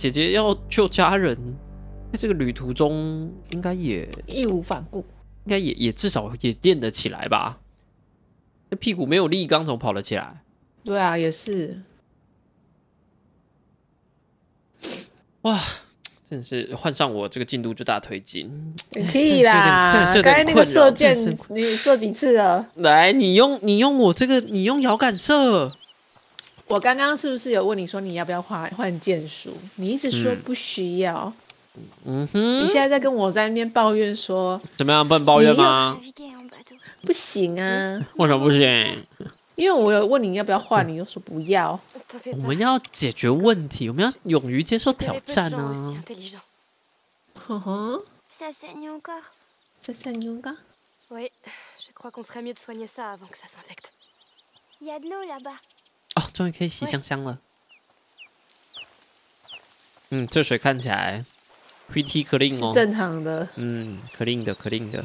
姐姐要救家人，在这个旅途中应该也义无反顾。应该也也至少也练得起来吧？那屁股没有力，刚怎么跑了起来？对啊，也是。哇，真的是换上我这个进度就大推进。可以啦，刚才那个射箭，你射几次了？来，你用你用我这个，你用遥感射。我刚刚是不是有问你说你要不要换换剑书？你一直说不需要。嗯,哼，你现在在跟我在那边抱怨说怎么样不能抱怨吗？不行啊！为什么不行？因为我有问你要不要换，你又说不要。我们要解决问题，我们要勇于接受挑战啊！哼哼。哦，终于可以洗香香了。嗯，这水看起来。Pretty clean 哦，正常的。嗯，clean 的，clean 的。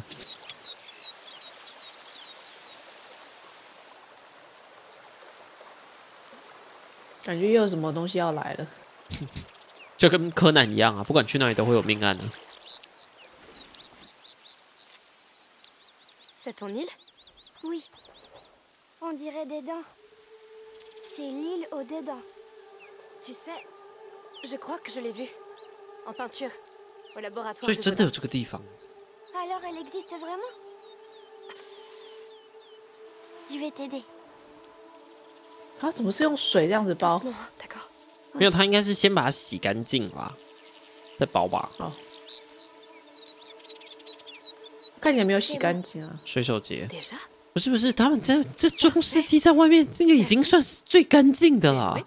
感觉又有什么东西要来了。就跟柯南一样啊，不管去哪里都会有命案的。C'est ton île? Oui. On dirait des dents. C'est l'île au dedans. Tu sais, je crois que je l'ai vu en peinture. 所以真的有这个地方。Alors elle existe vraiment? Je vais t'aider. 啊，怎么是用水这样子包？没有，他应该是先把它洗干净啦，再包吧。哦，看起来没有洗干净啊。水手节？ 不是不是，他们这这中世纪在外面，这个已经算是最干净的了。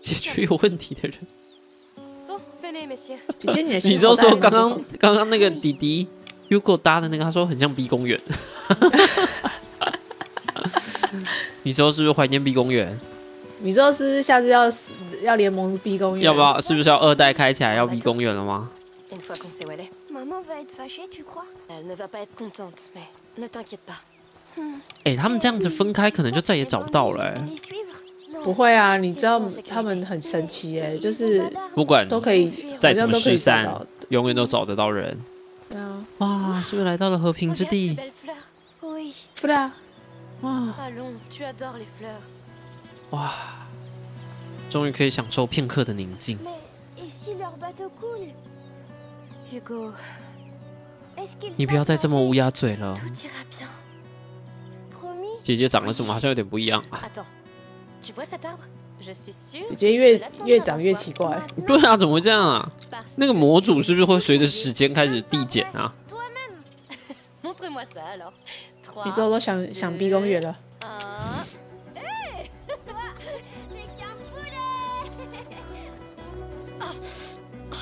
解决有问题的人。你知道说刚刚刚刚那个弟弟 Ugo 搭的那个，他说很像 B 公园。你说是不是怀念 B 公园？你说是下次要要联盟 B 公园？要不要？是不是要二代开起来要 B 公园了吗？哎，他们这样子分开，可能就再也找不到了。不会啊，你知道他们很神奇哎，就是不管都可以，再怎么失散，永远都找得到人。对啊，哇，是不是来到了和平之地？不啦，哇，哇，终于可以享受片刻的宁静。你不要再这么乌鸦嘴了。姐姐长得怎么好像有点不一样？姐姐越越长越奇怪。对啊，怎么会这样啊？那个模组是不是会随着时间开始递减啊？你之后都想想逼公园了。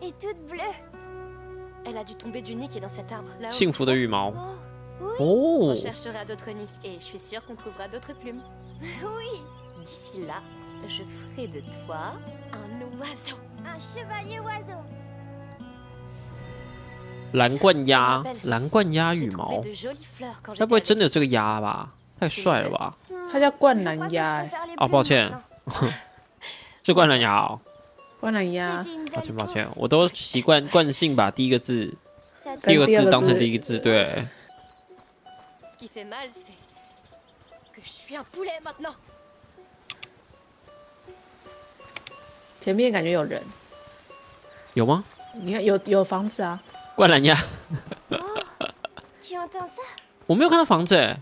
et toute bleue. Elle a dû tomber du nid qui est dans cet arbre. 幸福的羽毛。哦。On cherchera d'autres nids et je suis sûre qu'on trouvera d'autres plumes. Oui. D'ici là, je ferai de toi un oiseau. Un chevalier oiseau. 蓝冠鸭，蓝冠鸭羽毛，该不会真的有这个鸭吧？太帅了吧！它叫灌篮鸭。哦，抱歉，是灌篮鸭哦。 灌篮鸭，抱歉抱歉，我都习惯惯性把第一个字、第二个字当成第一个字，对。前面感觉有人，有吗？你看，有有房子啊。灌篮鸭。我没有看到房子。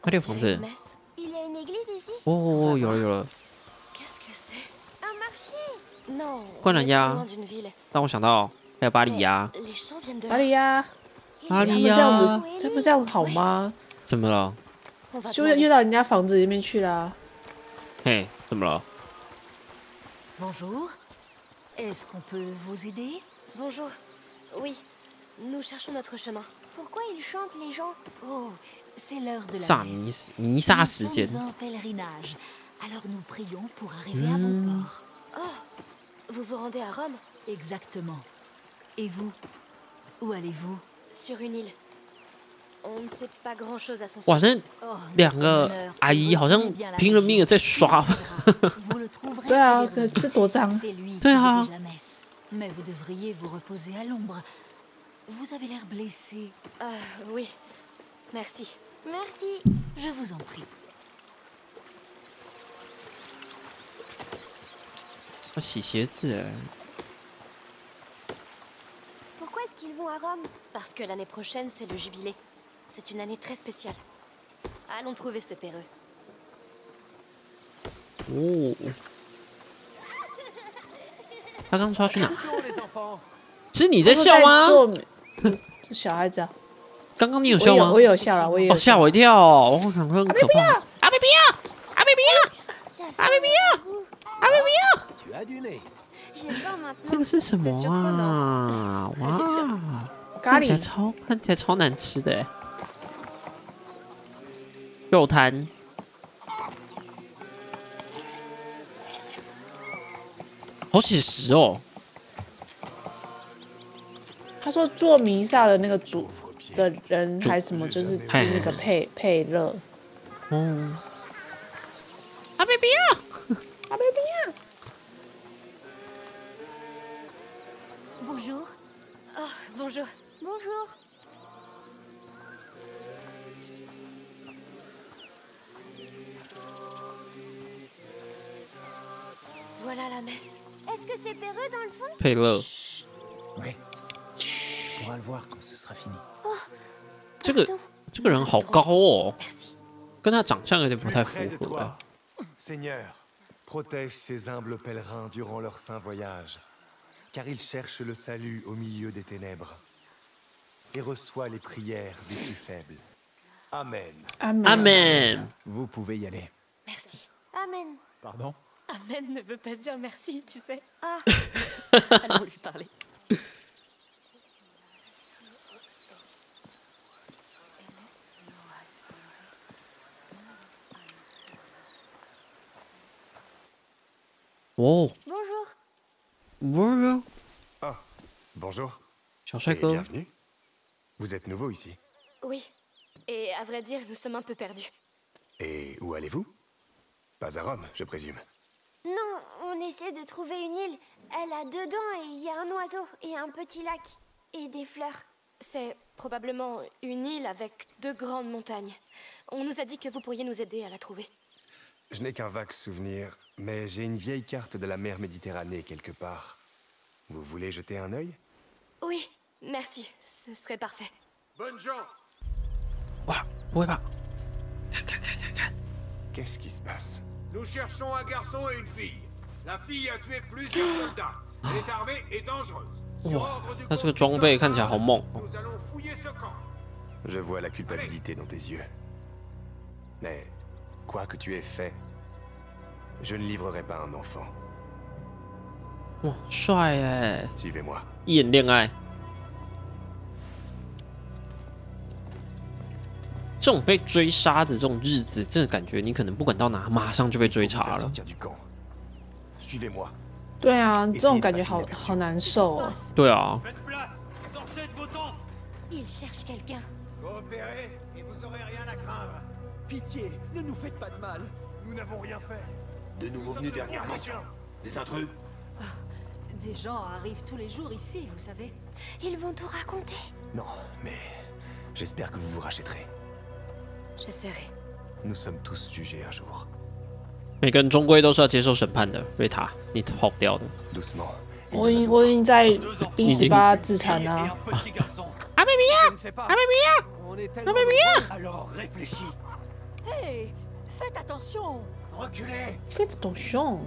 快点房子。哦哦哦，有了有了。灌篮鸭，让我想到还有巴黎鸭。巴黎鸭，巴黎鸭，这样子，这不这样好吗？怎么了？就又到人家房子里面去了。 嘿，怎么了？Bonjour. Est-ce qu'on peut vous aider? Bonjour. Oui, nous cherchons notre chemin. Pourquoi ils chantent les gens? Oh, c'est l'heure de la messe. Nous sommes en pèlerinage. Alors nous prions pour arriver à bon hmm. port. Oh, vous vous rendez à Rome? Exactement. Et vous? Où allez-vous? Sur une île. 哇，这两个阿姨好像拼了命的在刷。对啊，这多脏。对啊。Mais vous devriez vous reposer à l'ombre. Vous avez l'air blessé. Ah oui. Merci. Merci. Je vous en prie. 要洗鞋子。Pourquoi est-ce qu'ils vont à Rome? Parce que l'année prochaine c'est le jubilé. C'est une année très spéciale. Allons trouver ce perreux. Oh. 他刚出去哪？是你在笑吗？小孩子啊。刚刚你有笑吗？我有笑了，我也有。吓我一跳！我想说很可怕。阿贝比亚，阿贝比亚，阿贝比亚，阿贝比亚。 这个是什么啊？哇！看起来超看起来超难吃的。肉摊，好写实哦。他说做弥撒的那个主的人还什么，就是吃那个配配乐。嗯。阿贝比亚，阿贝比亚。Bonjour. Ah, bonjour. Bonjour. Voilà la messe. Est-ce que c'est Perreux dans le fond Perreux. Oui. Tu pourras le voir quand ce sera fini. Oh. 这个这个人好高哦，跟他长相有点不太符合。Seigneur, protège ces humbles pèlerins durant leur saint voyage, car ils cherchent le salut au milieu des ténèbres, et reçoit les prières des plus faibles. Amen. Amen. Amen. Vous pouvez y aller. Merci. Amen. Pardon? Amen ne veut pas dire merci, tu sais. Ah Allons lui parler. Oh. Bonjour. Bonjour. Ah, bonjour. Et bienvenue. Vous êtes nouveau ici Oui. Et à vrai dire, nous sommes un peu perdus. Et où allez-vous? Pas à Rome, je présume. Non, on essaie de trouver une île. Elle a deux dents et il y a un oiseau et un petit lac. Et des fleurs. C'est probablement une île avec deux grandes montagnes. On nous a dit que vous pourriez nous aider à la trouver. Je n'ai qu'un vague souvenir, mais j'ai une vieille carte de la mer Méditerranée quelque part. Vous voulez jeter un œil? Oui, merci. Ce serait parfait. Bonne gens Qu'est-ce qui se passe? Nous cherchons un garçon et une fille. La fille a tué plusieurs soldats. Elle est armée et dangereuse. Je vois la culpabilité dans tes yeux. Mais quoi que tu aies fait, je ne livrerai pas un enfant. Suivez-moi. 这种被追杀的这种日子，真的感觉你可能不管到哪，马上就被追查了。对啊，这种感觉好好难受啊。对啊。Nous sommes tous jugés un jour. 每个人终归都是要接受审判的，瑞塔，你跑掉的。我已我已经在 B 十八自残了。阿贝比亚，阿贝比亚，阿贝比亚。Hey, Faites attention Reculez Faites attention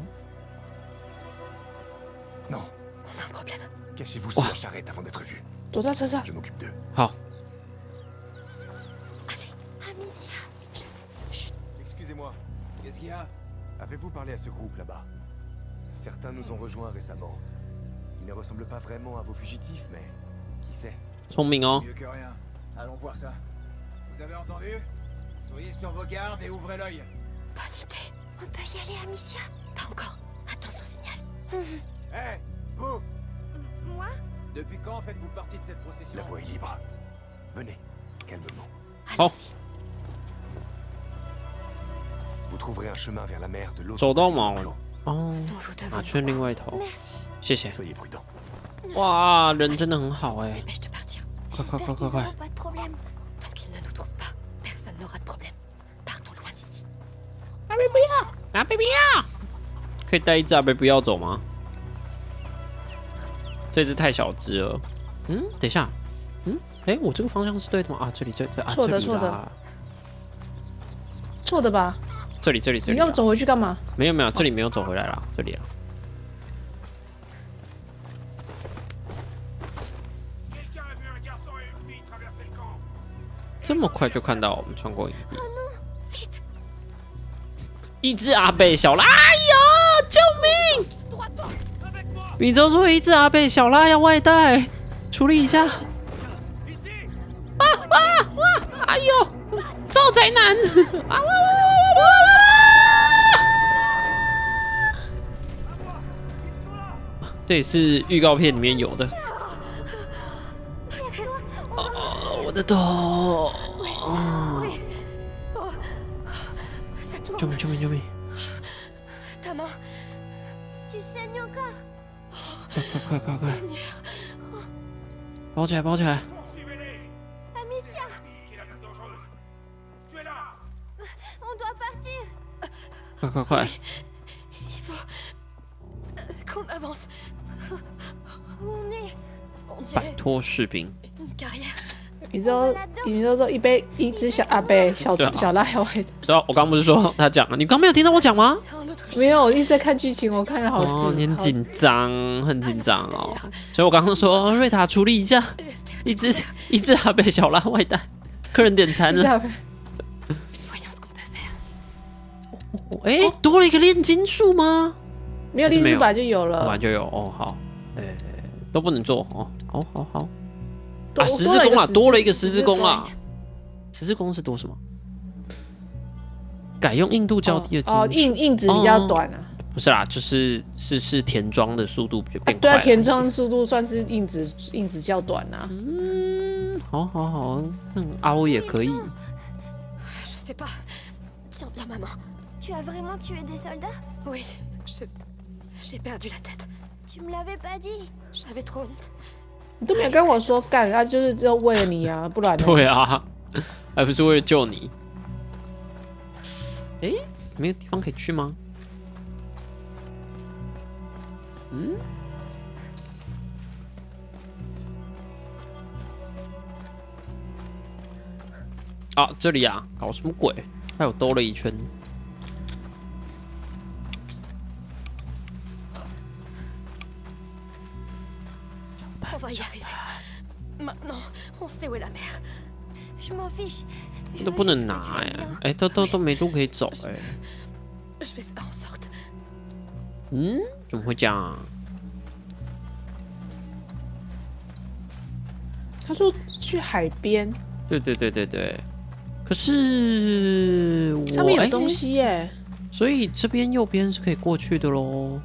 Non, on a un problème. Cachez-vous sous oh. la charrette avant d'être vu. Ça, ça, ça. Je m'occupe d'eux. Oh. Allez, Amicia, je. Excusez-moi, qu'est-ce qu'il y a? Avez-vous parlé à ce groupe là-bas? Certains nous ont rejoints récemment. Ils ne ressemblent pas vraiment à vos fugitifs, mais qui sait? Ils sont mignons. Mieux que rien. Allons voir ça. Vous avez entendu? Soyez sur vos gardes et ouvrez l'œil. Bonne idée. On peut y aller, Amicia Pas encore. Attends son signal. Hé, vous Moi Depuis quand faites-vous partie de cette procession La voie est libre. Venez, calmement. Allons-y. Vous trouverez un chemin vers la mer de l'autre 走到 côté 吗 de l'enclos.？哦， Nous vous 啊， devons. 去另外一头， Merci. 谢谢。 Soyez prudents. 哇，人真的很好 On 哎 se，dépêche de partir. 快快 J'espère 快快 qu'ils 快 可以带一只阿贝不要走吗？这只太小只了。嗯，等一下，嗯，哎，我这个方向是对的吗？啊，这里这这啊，错的错的错的吧？这里这里这里，你要走回去干嘛？没有没有，这里没有走回来啦，这里啊。这么快就看到我们穿过影壁，Vite 一只阿贝小拉，哎呦，救命！米周说一只阿贝小拉要外带，处理一下。啊啊啊！哎呦，赵宅男！啊哇哇哇哇哇哇！这也是预告片里面有的。哦，我的头！救命救命救命！快快快快快！Seigneur. 包起来包起来 On doit partir 快快快 euh. Où on est On 拜 dirait 托士兵，你知道，你知道说一杯一只小阿贝小小拉要会知道我刚不是说他讲了？你刚没有听到我讲吗？没有，我一直在看剧情，我看了好哦，你紧，很紧张，很紧张哦。所以我刚刚说瑞塔处理一下，一只一只阿贝小辣外带，客人点餐了。就是阿贝 Voyons ce qu'on peut faire. 哎、多了一个炼金术吗？没有还是没有立书本来就有了本来，就有哦，好，哎、都不能做哦，好好好多啊，十字弓啊，多了一个十字弓弓啊，十字弓是多什么？改用硬度较低的金哦，属硬硬纸比较短啊。不是啦，就是是是填装的速度就啊变快、对啊，填。装速度算是硬子硬纸较短啊。嗯，好好好，嗯，凹也可以。Je sais pas. Tiens bien ma main. Tu as vraiment tué des soldats Oui, je. J'ai perdu la tête. Tu me l'avais pas dit J'avais trop honte. 你都没有跟我说 干，他就是就为了你啊，不然呢？对啊，还不是为了救你。哎、没有地方可以去吗？嗯？啊，这里啊，搞什么鬼？还有兜了一圈。fish 都不能拿呀哎都都都没路可以走哎嗯怎么会这样他说去海边。对对对对对。可是我没东西耶。所以这边右边是可以过去的喽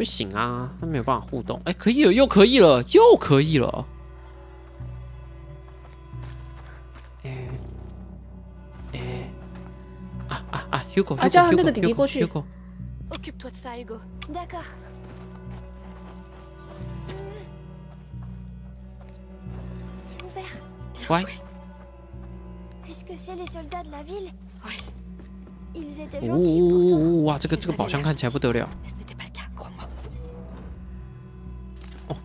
不行啊，他没有办法互动。哎，可以了，又可以了，又可以了。哎哎，啊啊啊，有个，啊叫那个弟弟过去。有个。Why? 哦哇，这个这个宝箱看起来不得了。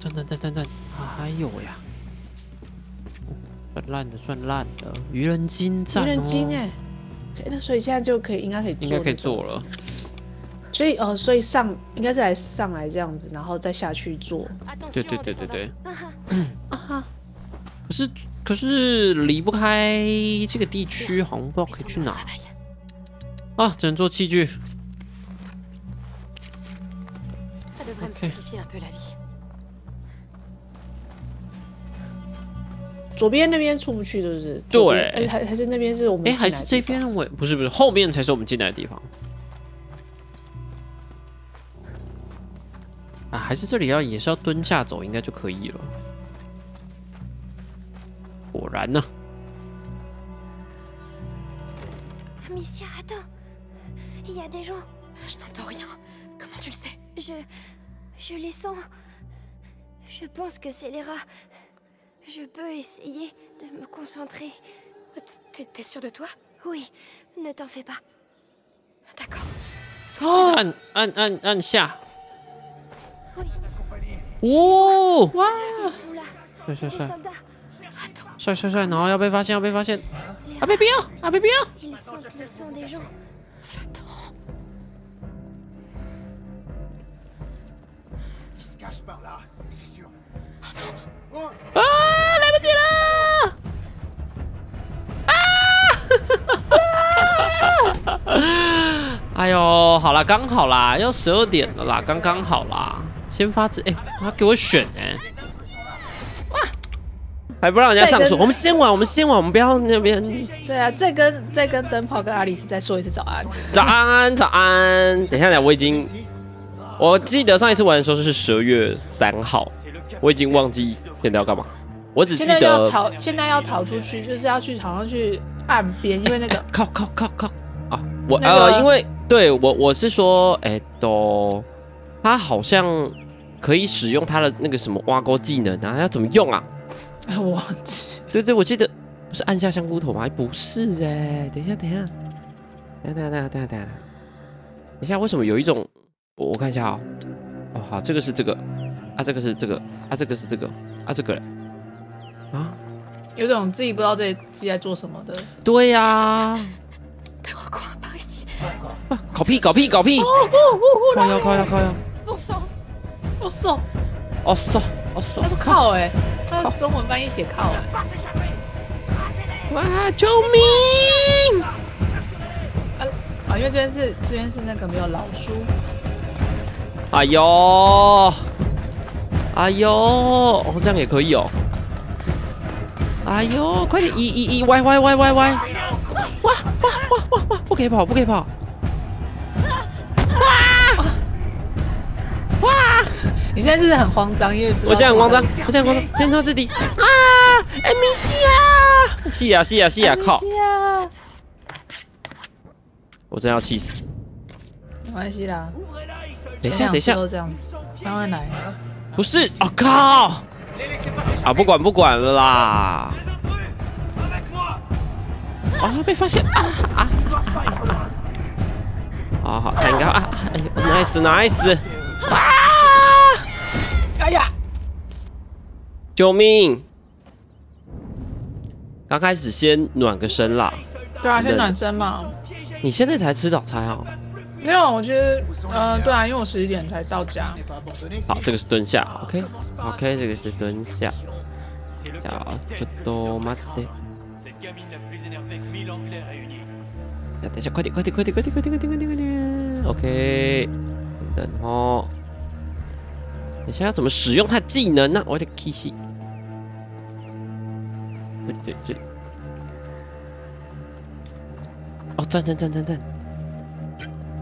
哦，赞赞赞赞赞，还有呀，哦算烂的算烂的，愚人金愚赞哦，人金哎，可以那所以现在就可以应该可以做应该可以做了。所以呃，所以上应该是来上来这样子，然后再下去做对对对对对，Ah, ah. 啊哈。可是可是离不开这个地区，好像不知道可以去哪。啊，只能做器具。左边那边出不去，是不是？对，哎，还还是那边是我们哎，还是这边？我不是不是，后面才是我们进来的地方。啊，还是这里要也是要蹲下走，应该就可以了。果然呢。Amicia, attends. Il y a des gens. Je n'entends rien. Comment tu le sais Je. Je les sens. Je pense que c'est les rats. Je peux essayer de me concentrer. Euh, t'es sûr de toi? Oui, ne t'en fais pas. D'accord. Oh, un, un, un, un chat. Oui. Oh. Ils sont là. Les soldats. Attends. Schau, schau, schau. Non, aber warten, aber warten. Aber Bier, aber Bier. Ils sont le sang des gens. Attends. Ils se cachent par là, c'est sûr. Oh. 啊，来不及了！啊！哎呦，好了，刚好啦，要十二点了啦，刚刚好啦。先发制，哎，他给我选哎，哇，还不让人家上锁。我们先玩，我们先玩，我们不要那边。对啊，再跟再跟灯泡跟阿里斯再说一次早安。早安，早安。等一下，来我已经，我记得上一次玩的时候是十二月三号。我已经忘记现在要干嘛，我只记得要逃，现在要逃出去，就是要去好像去岸边，因为那个 靠靠靠靠啊！我呃，因为对我我是说，哎，都他好像可以使用他的那个什么挖沟技能啊，要怎么用啊？哎，忘记。对对，我记得不是按下香菇头吗？不是哎，等一下等一下，等一下等一下等等等下，等一下，为什么有一种？我我看一下啊，哦好，这个是这个。啊，这个是这个，啊，这个是这个，啊，这个人，啊，有种自己不知道自己自己在做什么的。对呀。搞屁搞屁搞屁！靠腰靠腰靠腰！哦送，哦送，哦送，哦送。他说靠哎，他中文翻译写靠哎。哇！救命！啊啊！因为这边是这边是那个没有老书。哎呦！哎呦，哦，这样也可以哦。哎呦，快点，一、一、一，歪、歪、歪、歪、歪！哇哇哇哇哇！不可以跑，不可以跑！哇哇！你现在是不是很慌张？因为我现在很慌张，我现在慌张，天差地敌啊！艾米西亚，西亚，西亚，西亚，靠！我真要气死！没关系啦，等一下，等一下，都这样，慢慢来。不是，我靠！啊，不管不管了啦！啊，被发现！啊啊！好好，应该啊！哎呀，nice nice！啊！哎呀！救命！刚开始先暖个身啦。对啊，先暖身嘛。你现在才吃早餐啊？没有，我觉得，呃，对啊，因为我十一点才到家。好，这个是蹲下，OK，OK，这个是蹲下。好，ちょっと待って。等一下，快点，快点，快点，快点，快点，快点，快点，快点，OK。等哦。等一下要怎么使用它技能呢？我得 K 戏。对对对。哦，站站站站站。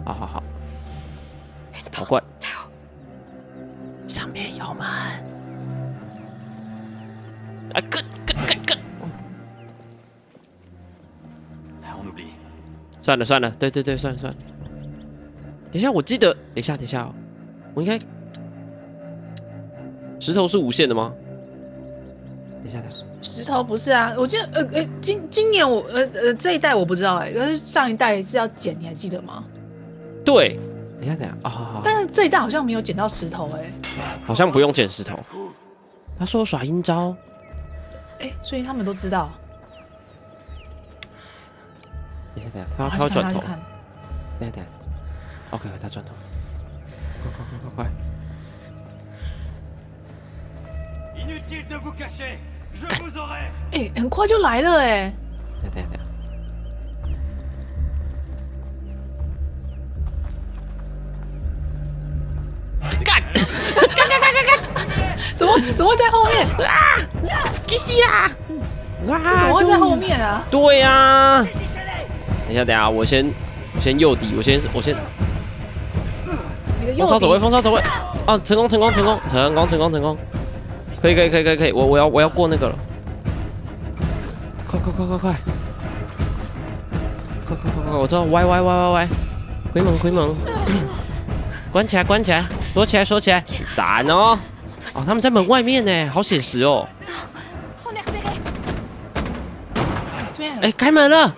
好好好，好怪！上面有门。啊，哥哥哥哥！算了算了，对对对，算了算了。等一下，我记得，等一下等一下，我应该石头是无限的吗？等一下，石头不是啊，我记得呃呃，今今年我呃呃这一代我不知道哎，可是上一代是要捡，你还记得吗？对，等一下，等下啊！好好。但是这一代好像没有捡到石头哎，好像不用捡石头。他说耍阴招，哎，所以他们都知道。等下，等下，他他要转头。等下，等下，OK，他转头。快快快快快！哎，很快就来了哎！对对对。干！干干干干干！怎么怎么会在后面？啊！给死啦！哇！怎么会在后面啊？对呀。等一下，等一下，我先我先诱敌，我先我先。风骚走位，风骚走位。啊！成功，成功，成功，成功，成功，成功。可以，可以，可以，可以，可以。我我要我要过那个了。快快快快快！快快快快！我知道，歪歪歪歪歪！回门回门！关起来关起来！锁起来锁起来！赞哦！哦，他们在门外面呢，好写实哦！哎，开门了！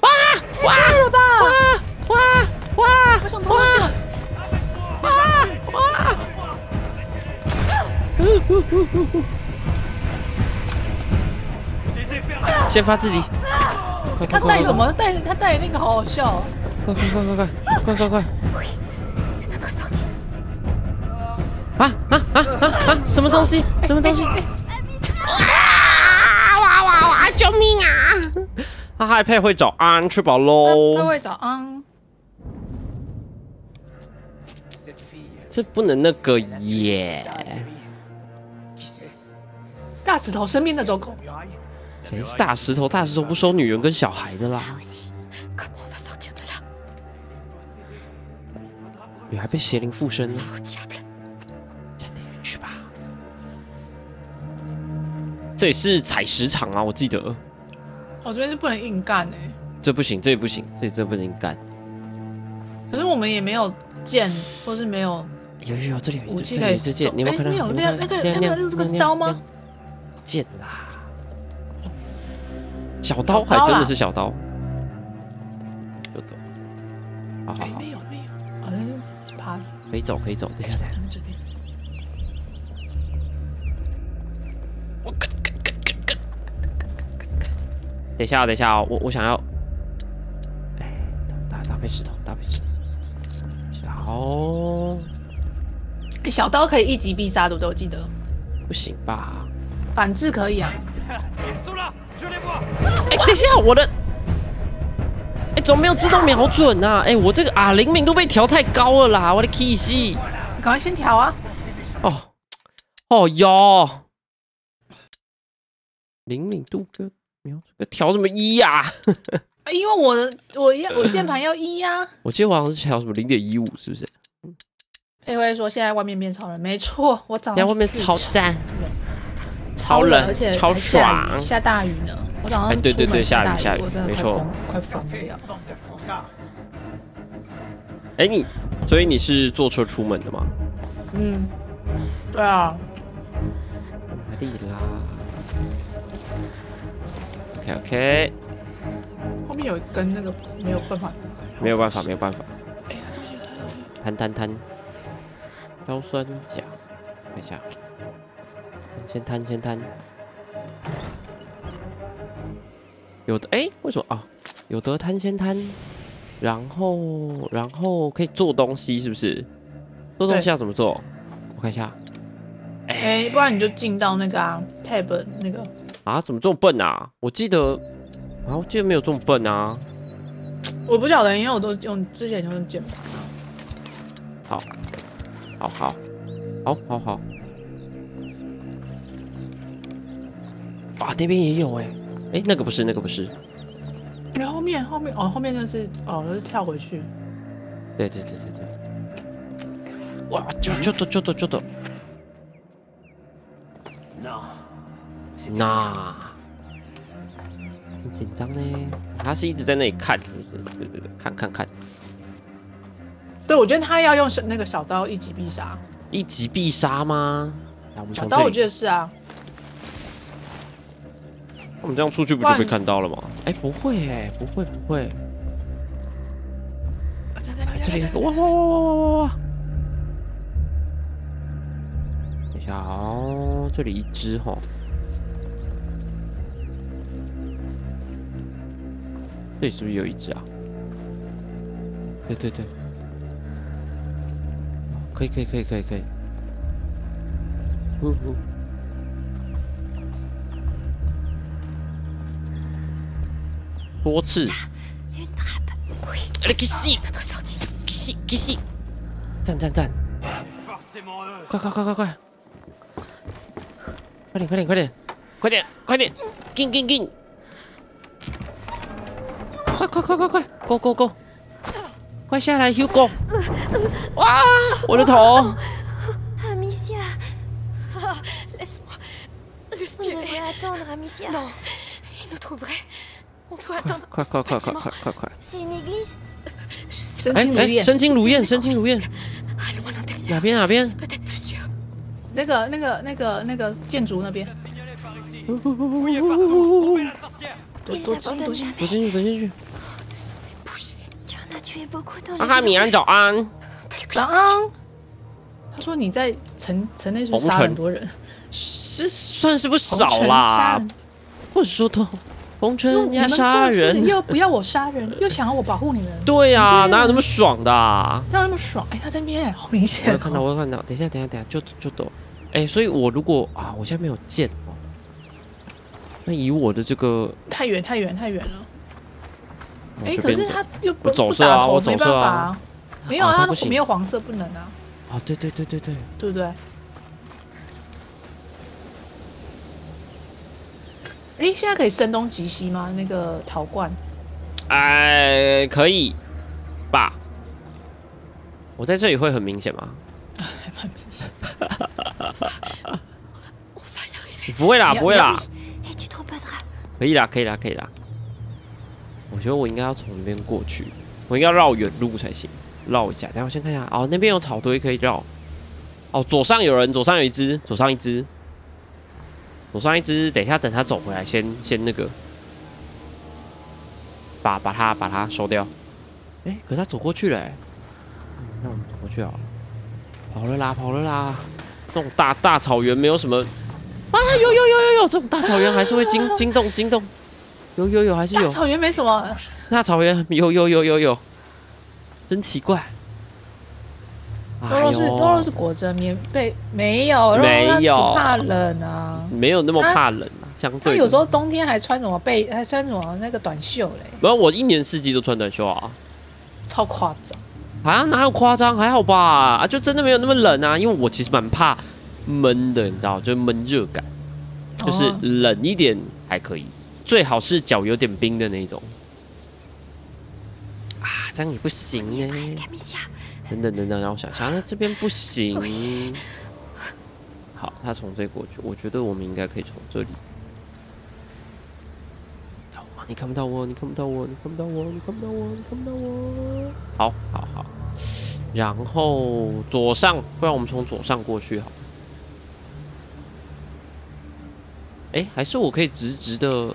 哇哇了吧！哇哇哇！我想偷东西了！哇哇！先发制敌！他带什么？带他带那个好好笑！快快快快快快快快！啊啊啊啊啊！什么东西？什么东西？啊哇哇哇！救命啊！他害怕会找安吃饱喽。他会找安。这不能那个耶！大石头身边的走狗。谁是大石头？大石头不收女人跟小孩的啦。女孩被邪灵附身了。这里是采石场啊，我记得。我这边是不能硬干哎。这不行，这也不行，这这不能硬干。可是我们也没有剑，或是没有。有有有，这里有武器可以直接。你们看到没有那那个那个那个刀吗？剑啦。小刀还真的是小刀。有的。好好好。没有没有，好像是趴着。可以走可以走，等一下等一下。等一下，等一下哦，我我想要，哎，搭搭配石头，搭配石头，小，小刀可以一击必杀，对不对？我记得，不行吧？反制可以啊。哎，等一下，我的，哎，怎么没有自动瞄准啊？哎，我这个啊灵敏度被调太高了啦，我的 K C，赶快先调啊。哦，哦哟。灵敏度跟调什么一呀？啊，因为我的我要 我键盘要一呀。我记得好像是调什么零点一五，是不是？佩薇说现在外面变超冷，没错，我早上外面超赞，超冷，而且超爽，下大雨呢。我早上哎对对对下雨下雨，没错，快疯了。哎你，所以你是坐车出门的吗？嗯，对啊。哪里啦？OK，后面有一根那个没有办法，没有办法，没有办法。弹弹弹，硝酸钾，等一下，先摊先摊。有的哎，为什么啊？有得摊先摊，然后然后可以做东西，是不是？做东西要怎么做？我看一下。哎，不然你就进到那个啊，tab 那个。啊，怎么这么笨啊？我记得，啊，我记得没有这么笨啊。我不晓得，因为我都用之前就用键盘。好，好好，好好好。啊，那边也有哎，哎，那个不是，那个不是。你后面后面哦，后面那是哦，那是跳回去。对对对对对。哇，就就的就的就的。那很紧张呢，他是一直在那里看，是不是？对对对，看看看。对，我觉得他要用那个小刀一击必杀。一击必杀吗？小刀我觉得是啊。我们这样出去不就被看到了吗？哎，不会哎，不会不会。这里哇哇哇哇哇哇！等一下哦，这里一只哈。这里是不是有一只啊？对对对，可以可以可以可以可以。嗯嗯。多次。站站站快快快快快！快点快点快点！快点快点！Gin, gin, gin. 快快！快快！Go go go！快下来，Hugo！哇，我的头！快快快快快快快！哎哎，深青如燕，深青如燕。哪边哪边？那个那个那个那个建筑那边。躲躲进躲进躲进去躲进去。阿哈米安早安。早安。他说你在城城内是杀很多人，是算是不少啦。或者说都。红尘要杀人，又不要我杀人，又想要我保护你们。对呀，哪有那么爽的？啊哪有那么爽？哎，他在那边，好明显。我看到，我看到。等一下，等一下，等一下，就就走。哎，所以我如果啊，我现在没有剑哦。那以我的这个太远，太远，太远了。哎，可是他又不走色啊，我走色啊。没有啊，没有黄色不能啊。啊，对对对对对，对不对？哎，现在可以声东击西吗？那个陶罐？哎，可以吧？我在这里会很明显吗？蛮明显。不会啦，不会啦。可以啦，可以啦，可以啦。我觉得我应该要从那边过去，我应该绕远路才行，绕一下。等下我先看一下，哦，那边有草堆可以绕。哦，左上有人，左上有一只，左上一只。左上一只，等一下等他走回来，先先那个，把把他把他收掉。哎，可是他走过去了，那我们走过去好了。跑了啦，跑了啦！这种大大草原没有什么啊，有有有有有，这种大草原还是会惊惊动惊动。有有有，还是有。草原没什么。大草原有有有有有，真奇怪。多肉是多肉是裹着棉被，没有没有怕冷啊，没有那么怕冷啊，相对。他有时候冬天还穿什么被，还穿什么那个短袖嘞。没有，我一年四季都穿短袖啊，超夸张啊！哪有夸张？还好吧啊，就真的没有那么冷啊，因为我其实蛮怕闷的，你知道，就闷热感，就是冷一点还可以，最好是脚有点冰的那种。啊，这样也不行呢。等等等等，让我想想，那这边不行。好，他从这过去，我觉得我们应该可以从这里。你看不到我，你看不到我，你看不到我，你看不到我，你看不到我。好，好，好。然后左上，不然我们从左上过去好。哎，还是我可以直直的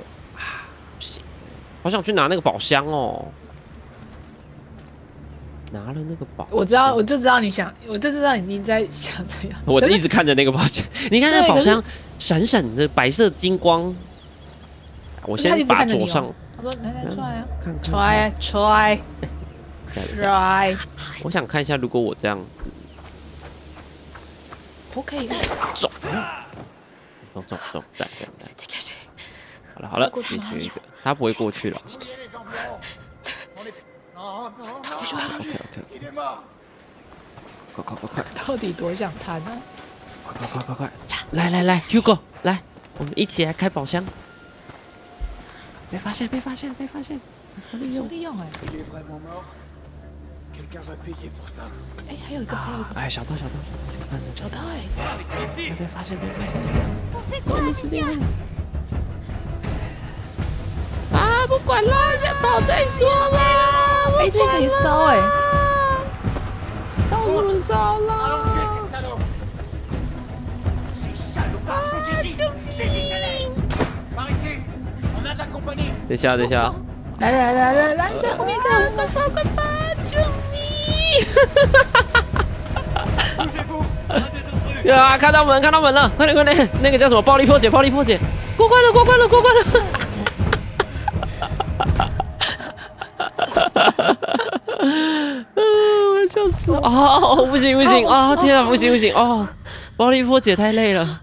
好想去拿那个宝箱哦。拿了那个宝，我知道，我就知道你想，我就知道你在想这样。我就一直看着那个宝箱，你看那个宝箱闪闪的白色金光。我先把左上，他说来来出来啊，try try try。我想看一下，如果我这样，OK，走，走走走，这样这样。好了好了，一个，他不会过去了。OK OK，快快快快！到底多想谈呢？快快快快快！来来来，Hugo，来，我们一起来开宝箱。被发现，被发现，被发现！利用利用哎！哎，还有一个，还有一个！哎，小偷，小偷，小偷！哎！被发现，被发现！啊，不管了，先跑再说吧。哎，这可以烧哎！到处烧了！等一下，等一下！来来来来来，在后面，在快跑快跑！救命！呀，看到门，看到门了！快点快点，那个叫什么？暴力破解，暴力破解！过关了，过关了，过关了！行不行啊！天啊，不行不行哦！暴力波姐太累了，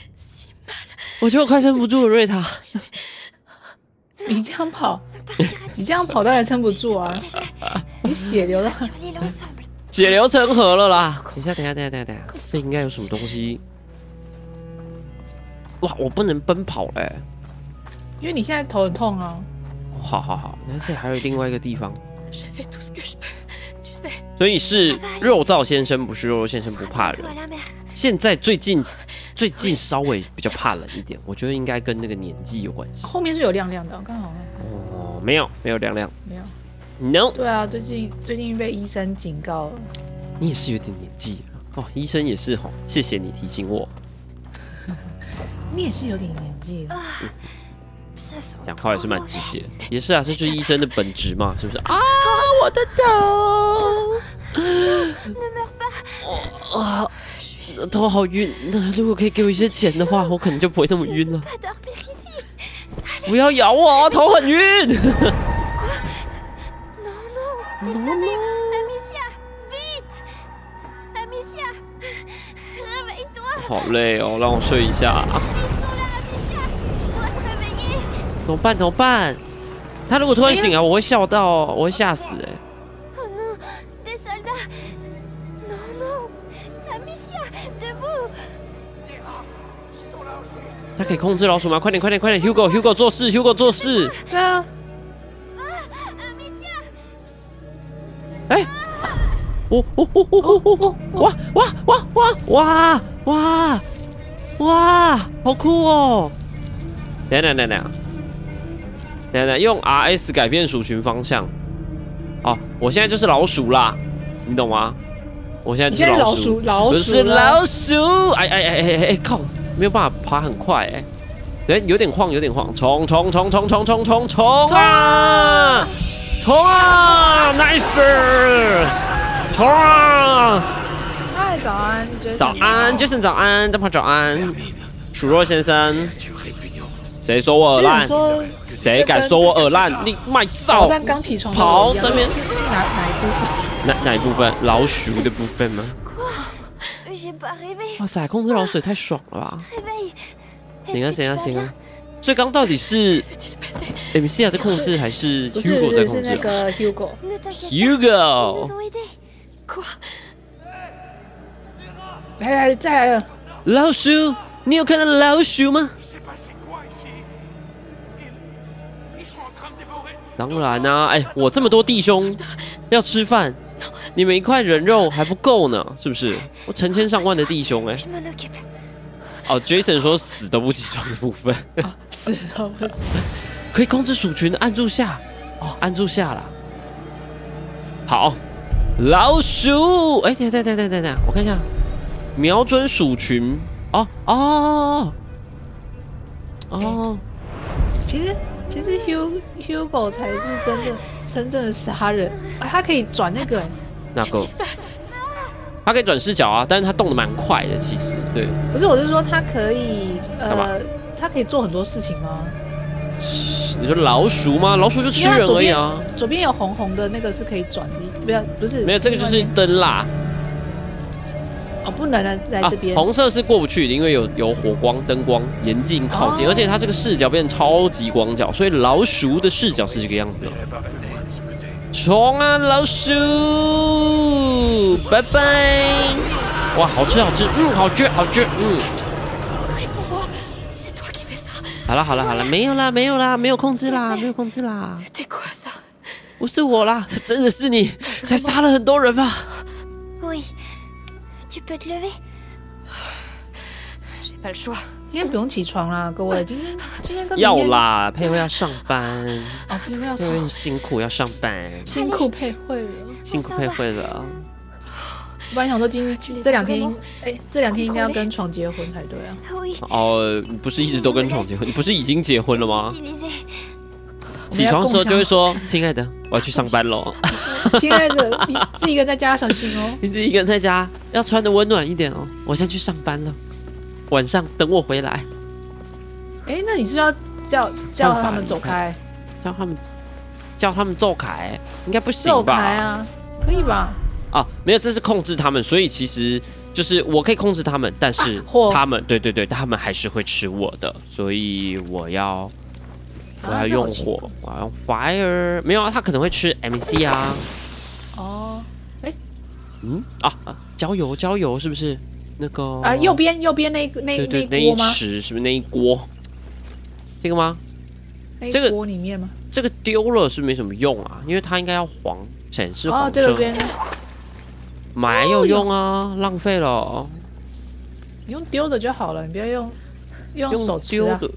我觉得我快撑不住了，瑞塔。你这样跑，你这样跑当然撑不住啊！你血流了，血流成河了啦！等一下，等一下，等一下，等一下，这应该有什么东西？哇，我不能奔跑嘞，因为你现在头很痛啊。好好好，那这还有另外一个地方。所以是肉燥先生，不是肉肉先生不怕人。现在最近最近稍微比较怕冷一点，我觉得应该跟那个年纪有关系。后面是有亮亮的，刚好。哦，没有没有亮亮，没有。No。对啊，最近最近被医生警告了。你也是有点年纪了哦，医生也是哈，谢谢你提醒我。你也是有点年纪了。讲话也是蛮直接，也是啊，这就是医生的本职嘛，是不是啊？我的头，啊，头好晕。那如果可以给我一些钱的话，我可能就不会那么晕了。不要咬我，头很晕。好累哦，让我睡一下。怎么办？怎么办？他如果突然醒来，我会笑到，我会吓死哎！他可以控制老鼠吗？快点，快点，快点！Hugo，Hugo 做事，Hugo 做事。对啊。哎！哦哦哦哦哦哦！哇哇哇哇哇哇哇！好酷哦！等等等等。等等，用 R S 改变鼠群方向。哦，我现在就是老鼠啦，你懂吗？我现在就是老鼠，老鼠，不是老鼠。哎哎哎哎哎，靠，没有办法爬很快哎。哎，有点晃，有点晃，冲冲冲冲冲冲冲冲啊！冲啊！Nice！冲啊！嗨，早安，早安，Jason，早安，大炮早安，鼠肉先生。谁说我耳烂？谁敢说我耳烂？你卖照！刚起床，跑这边哪哪一部分？哪哪一部分？老鼠的部分吗？哇塞，控制老鼠也太爽了吧！行啊行啊行啊！所以刚到底是 M C 在控制还是 Hugo 在控制？是那个 Hugo。Hugo。来来再来了！老鼠，你有看到老鼠吗？当然啦，哎，我这么多弟兄要吃饭，你们一块人肉还不够呢，是不是？我成千上万的弟兄，哎，哦，Jason 说死都不起床的部分，死都不起，可以控制鼠群，按住下，哦，按住下了，好，老鼠，哎，等等等等等等，我看一下，瞄准鼠群，哦哦哦，其实。其实 Hugo Hugo 才是真正真正的杀人，他可以转那个，那个，他可以转视角啊，但是他动的蛮快的，其实对。不是，我是说他可以，呃，他可以做很多事情吗？你说老鼠吗？老鼠就吃人而已啊。左边有红红的那个是可以转的，不要，不是，没有，这个就是灯啦。哦，不能来来这边。红色是过不去的，因为有有火光、灯光严禁靠近，而且它这个视角变超级广角，所以老鼠的视角是这个样子。冲啊，老鼠！拜拜！哇，好吃好吃，嗯，好吃好吃，嗯。好了好了好了，没有啦没有啦，没有控制啦，没有控制啦。不是我啦，真的是你，才杀了很多人吧？Tu peux te lever J'ai pas le choix. 今天不用起床啦，各位。今天今天要啦，佩慧要上班。哦，佩慧要佩慧辛苦要上班，辛苦佩慧了，辛苦佩慧了。我本来想说今这两天，哎，这两天应该要跟床结婚才对啊。哦，不是一直都跟床结婚？你不是已经结婚了吗？起床的时候就会说：“亲爱的，我要去上班喽。”亲爱的，你自己一个人在家小心哦。你自己一个人在家要穿的温暖一点哦。我先去上班了，晚上等我回来。哎，那你是要叫叫他们走开？叫他们叫他们走开？应该不行吧？走开啊，可以吧？啊，没有，这是控制他们，所以其实就是我可以控制他们，但是他们对对对，他们还是会吃我的，所以我要。我要用火，我要用 fire。没有啊，他可能会吃 MC 啊。哦，哎，嗯啊啊，焦油焦油是不是？那个啊，右边右边那那那那锅吗？是不是那一锅？这个吗？这个锅里面吗？这个丢了是没什么用啊，因为它应该要黄显示黄色。哦，这边没有用啊，浪费了。你用丢的就好了，你不要用用手丢的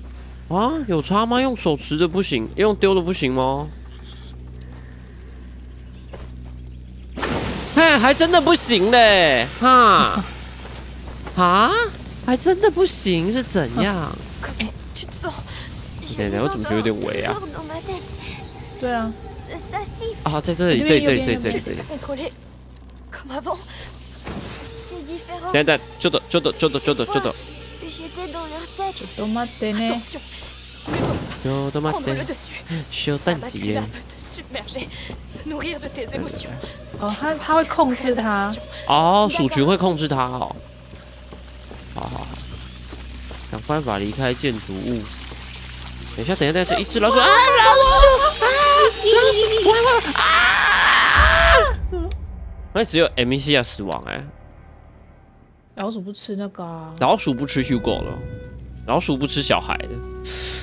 啊？有差吗？用手持的不行，用丢的不行吗？嘿，还真的不行嘞！哈，啊，还真的不行，是怎样？等等，我怎么觉得有点围啊？对啊。啊，在这里，这里，这里，这里，这里。等等，就的，就的，就的，就的，就哦，他他会控制他。哦，鼠群会控制他哦。好好好，想办法离开建筑物。等一下，等一下，这一只老鼠啊！老鼠啊！老鼠！啊！那只有 M C 要死亡哎。老鼠不吃那个。老鼠不吃 Hugo 了。老鼠不吃小孩的。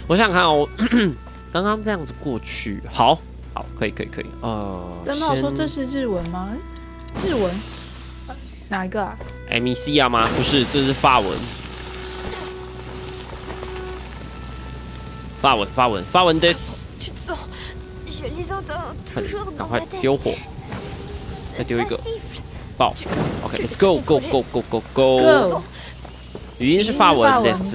我想看哦，刚刚这样子过去，好好，可以，可以，可以。呃，灯泡说这是日文吗？日文？哪一个啊？M C 啊吗？不是，这是法文。发文发文发文 this，赶快丢火，再丢一个爆，OK，Let's go go go go go go，语音是发文 this，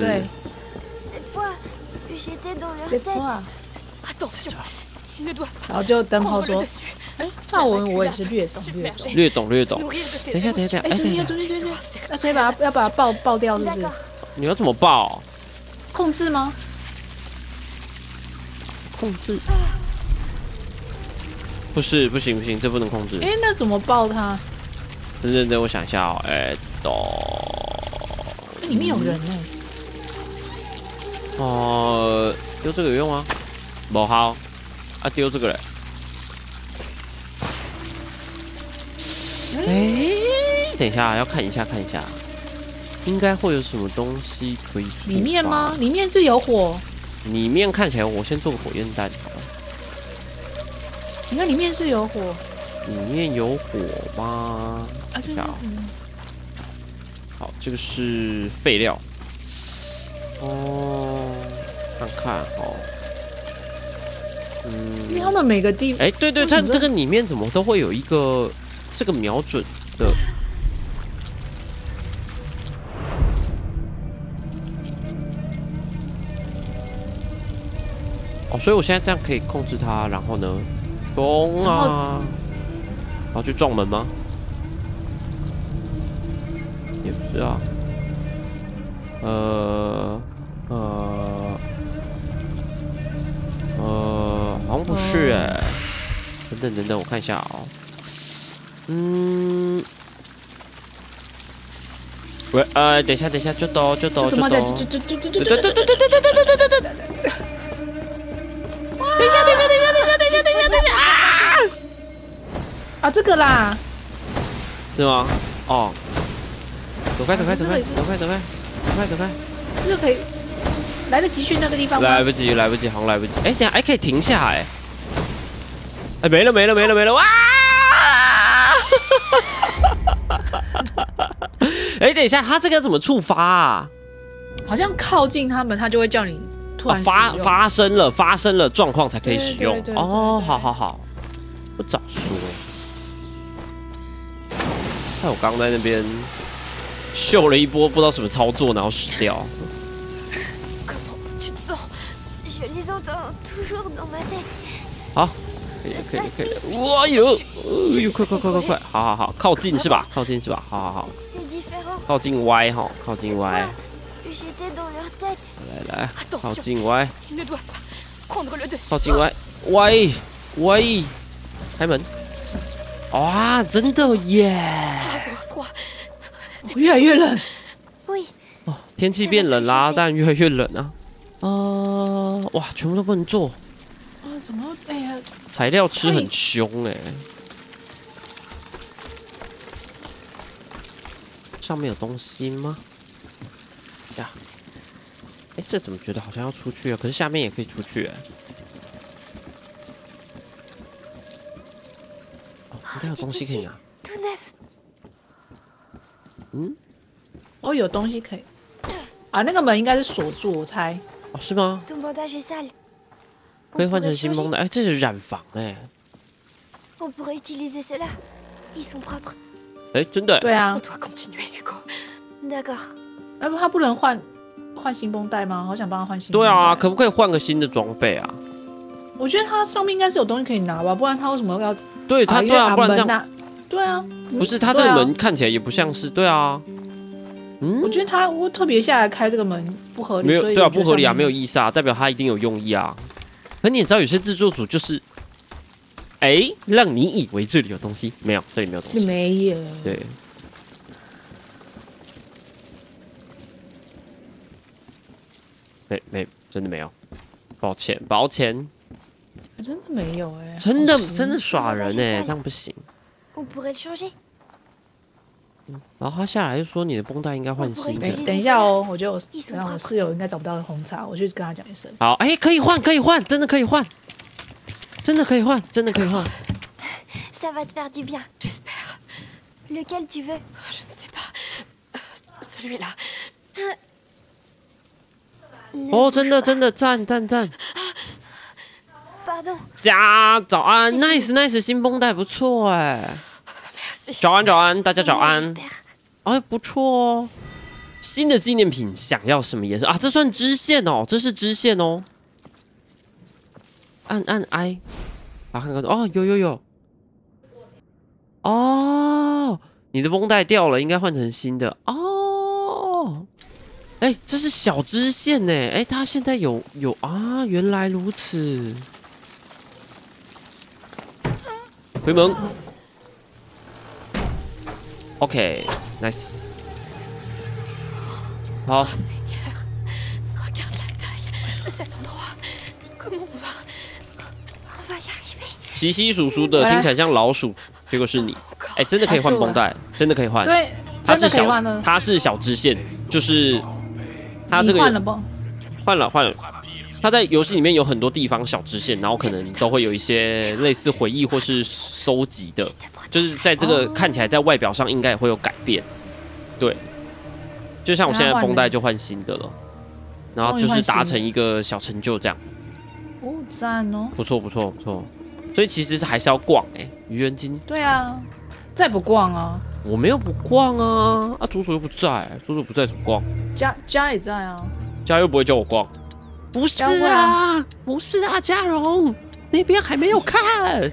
然后就灯泡说，哎，发文我也是略懂略懂略懂略懂，等一下等一下，哎，注意注意注意，那所以把它要把它爆爆掉是不是？你要怎么爆？控制吗？控制不是不行不行，这不能控制。哎，那怎么爆它？等等等，我想一下哦。哎，咚！里面有人呢。哦，丢这个有用吗？不好。啊，丢这个嘞。哎，等一下，要看一下看一下，应该会有什么东西可以。里面吗？里面是有火。里面看起来，我先做个火焰弹好了。你看里面是有火。里面有火吗？啊，这个。好，这个是废料。哦，看看哦。嗯。因为他们每个地……哎，对对，它这个里面怎么都会有一个这个瞄准的。哦，所以我现在这样可以控制它，然后呢，咚啊，然后去撞门吗？也不是啊，呃，呃，呃，好像不是哎，等等等等，我看一下哦，嗯，喂，呃，等一下等一下，就抖就抖就抖，对对对对对对对对对对对。等一下，等一下，等一下，等一下，等一下，等一下啊！啊，这个啦，是吗？哦，走开，走开，走开，走开，走开，走开，走开，是不是可以来得及去那个地方来不及，来不及，好像来不及。哎，等下还可以停下哎！哎，没了，没了，没了，没了！哇！哎，等一下，他这个怎么触发啊？好像靠近他们，他就会叫你突然。发发生了，发生了状况才可以使用哦。好好好，不早说。看我刚在那边秀了一波，不知道什么操作，然后死掉。好，可以可以可以。哇哟，哎呦，快快快快快！好好好，靠近是吧？靠近是吧？好好好，靠近 Y 哈，靠近 Y。来来，靠近 Y，靠近 Y，Y，Y，开门！哇，真的耶！哇越来越冷。喂哦，天气变冷啦，但越来越冷啊。哦，哇，全部都不能做。啊，怎么？哎呀，材料吃很凶哎。上面有东西吗？呀，哎，这怎么觉得好像要出去啊？可是下面也可以出去应该有东西可以拿。嗯，哦，有东西可以。啊，那个门应该是锁住，我猜。哦，是吗？可以换成新绷带。哎，这是染房哎。哎，真的。对啊。d'accord。哎不，他不能换换新绷带吗？好想帮他换新。对啊，可不可以换个新的装备啊？我觉得它上面应该是有东西可以拿吧，不然它为什么要？对它对啊，不然这样。对啊。不是，它这个门看起来也不像是。对啊。嗯，我觉得他我特别下来开这个门不合理，没有对啊，不合理啊，没有意思啊，代表他一定有用意啊。可你也知道，有些制作组就是，哎，让你以为这里有东西，没有，这里没有东西，没有，对，没没，真的没有，抱歉，抱歉，真的没有哎，真的真的耍人哎，这样不行。然后他下来就说：“你的绷带应该换新的。”等一下哦，我觉得我我室友应该找不到红茶，我去跟他讲一声。好，哎，可以换，可以换，真的可以换，真的可以换，真的可以换。Ça va te faire du bien. J'espère. Lequel tu veux? Je ne sais pas. Celui-là. 哦，真的真的赞赞赞。加早安，nice nice，新绷带不错哎。早安，早安，大家早安。哎，不错哦。新的纪念品，想要什么颜色啊？这算支线哦，这是支线哦。按按 I，来看看哦，有有有。哦，你的绷带掉了，应该换成新的哦。哎，这是小支线呢。哎，它现在有有啊，原来如此。回门。OK，nice。好。奇奇鼠鼠的，听起来像老鼠，结果是你。哎，真的可以换绷带，真的可以换。对，它是小，它是小支线，就是它这个换了不？换了，换了。它在游戏里面有很多地方小支线，然后可能都会有一些类似回忆或是收集的。就是在这个看起来，在外表上应该也会有改变，对，就像我现在绷带就换新的了，然后就是达成一个小成就这样。哦，赞哦！不错不错不错，所以其实是还是要逛哎，愚人金。对啊，再不逛啊？我没有不逛啊，啊，祖祖又不在，祖祖不在怎么逛？家家也在啊，家又不会叫我逛，不是啊，不是啊，嘉荣。那边还没有看，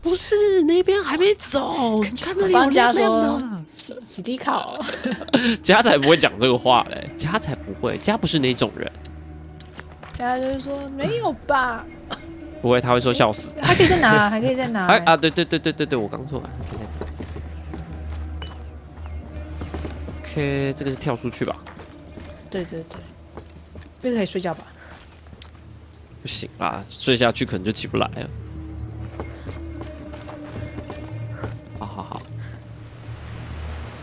不是那边还没走，你看那里有家说洗洗地考，家才不会讲这个话嘞，家才不会，家不是那种人，家就是说没有吧，不会，他会说笑死，还可以再拿，还可以再拿，哎啊，对对对对对对，我刚说完，OK，这个是跳出去吧？对对对，这个可以睡觉吧？不行啦，睡下去可能就起不来了。好好好，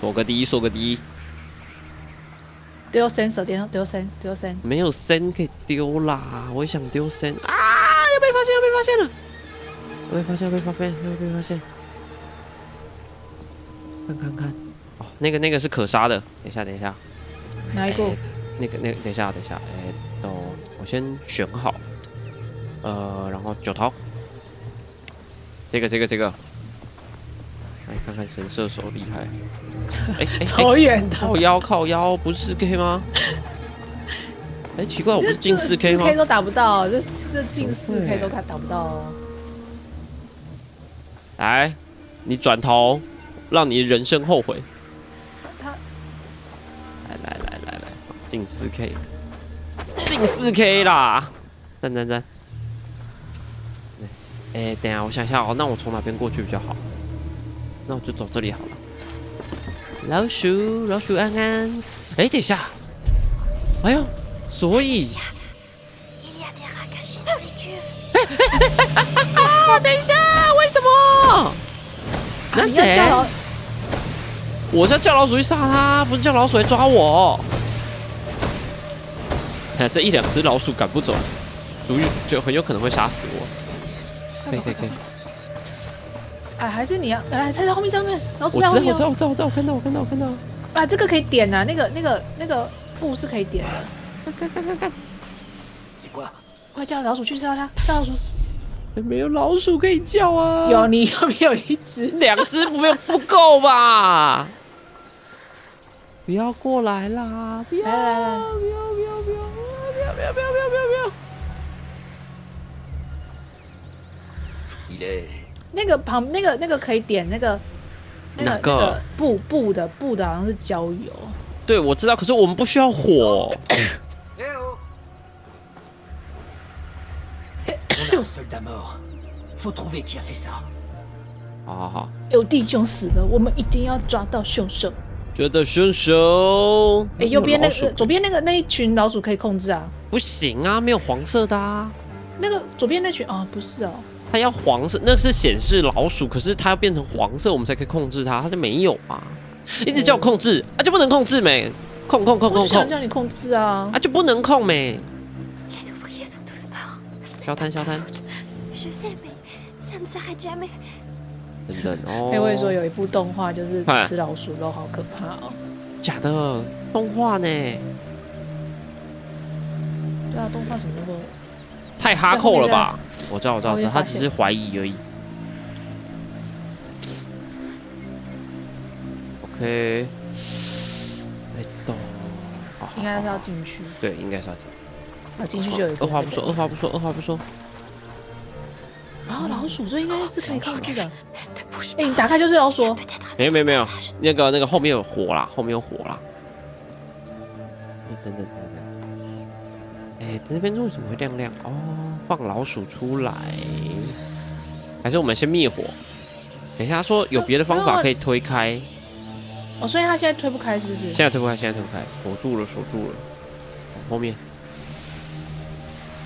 锁个第一，锁个第一。丢绳，手电丢绳，丢绳。没有绳可以丢啦，我也想丢绳啊！又被发现，又被发现了！被发现，被发现，又被发现。看看看，哦，那个那个是可杀的。等一下，等一下。哪一个？那个那个，等一下，等一下。哎，哦，我先选好。呃，然后九桃，这个这个这个，来看看神射手厉害，哎哎，超远的，靠腰靠腰，不是四 K 吗？哎，奇怪，我不是近四 K 吗？四 K 都打不到，这这近四 K 都看打不到哦。来，你转头，让你人生后悔。近四 K，近四 K 啦，赞赞赞。哎，等下，我想一下哦，那我从哪边过去比较好？那我就走这里好了。老鼠，老鼠安安。哎，等一下，哎呦，所以。等一下，为什么？你要叫老，我是要叫老鼠去杀他，不是叫老鼠来抓我。哎，这一两只老鼠赶不走，主意就很有可能会杀死我。可以可以可以。哎，还是你要来，在后面上面，老鼠在后面。我知道我知道我知道，我看到我看到我看到。啊，这个可以点啊，那个那个那个布是可以点的。看看看看看。快叫老鼠去杀他，叫老鼠。没有老鼠可以叫啊！有，你有没有一只？两只不用不够吧？不要过来啦！不要！不要！不要！不要！不要！不要！那个旁那个那个可以点那个那个布布的布的好像是焦油。对，我知道，可是我们不需要火。好好，有弟兄死了，我们一定要抓到凶手。觉得凶手？哎，右边那个，左边那个那一群老鼠可以控制啊？不行啊，没有黄色的啊。那个左边那群啊，不是哦，它要黄色，那是显示老鼠，可是它要变成黄色，我们才可以控制它，它就没有啊。一直叫我控制啊，就不能控制没？控控控控控，叫你控制啊，啊就不能控没？消摊消摊。等等哦。那会说有一部动画就是吃老鼠肉，好可怕哦。假的动画呢？对啊，动画怎么说？太哈扣了吧？我知道我知道，知道他只是怀疑而已。OK。没，动。应该是要进去。对，应该是要进。啊，进去就有。二话不说，二话不说，二话不说。然后老鼠这应该是可以控制的。哎，你打开就是老鼠。没有没有没有，那个那个后面有火啦，后面有火啦。等等等等。哎，那边为什么会亮亮？哦，放老鼠出来。还是我们先灭火？等一下说有别的方法可以推开。哦，所以他现在推不开是不是？现在推不开，现在推不开，锁住了，锁住了。后面。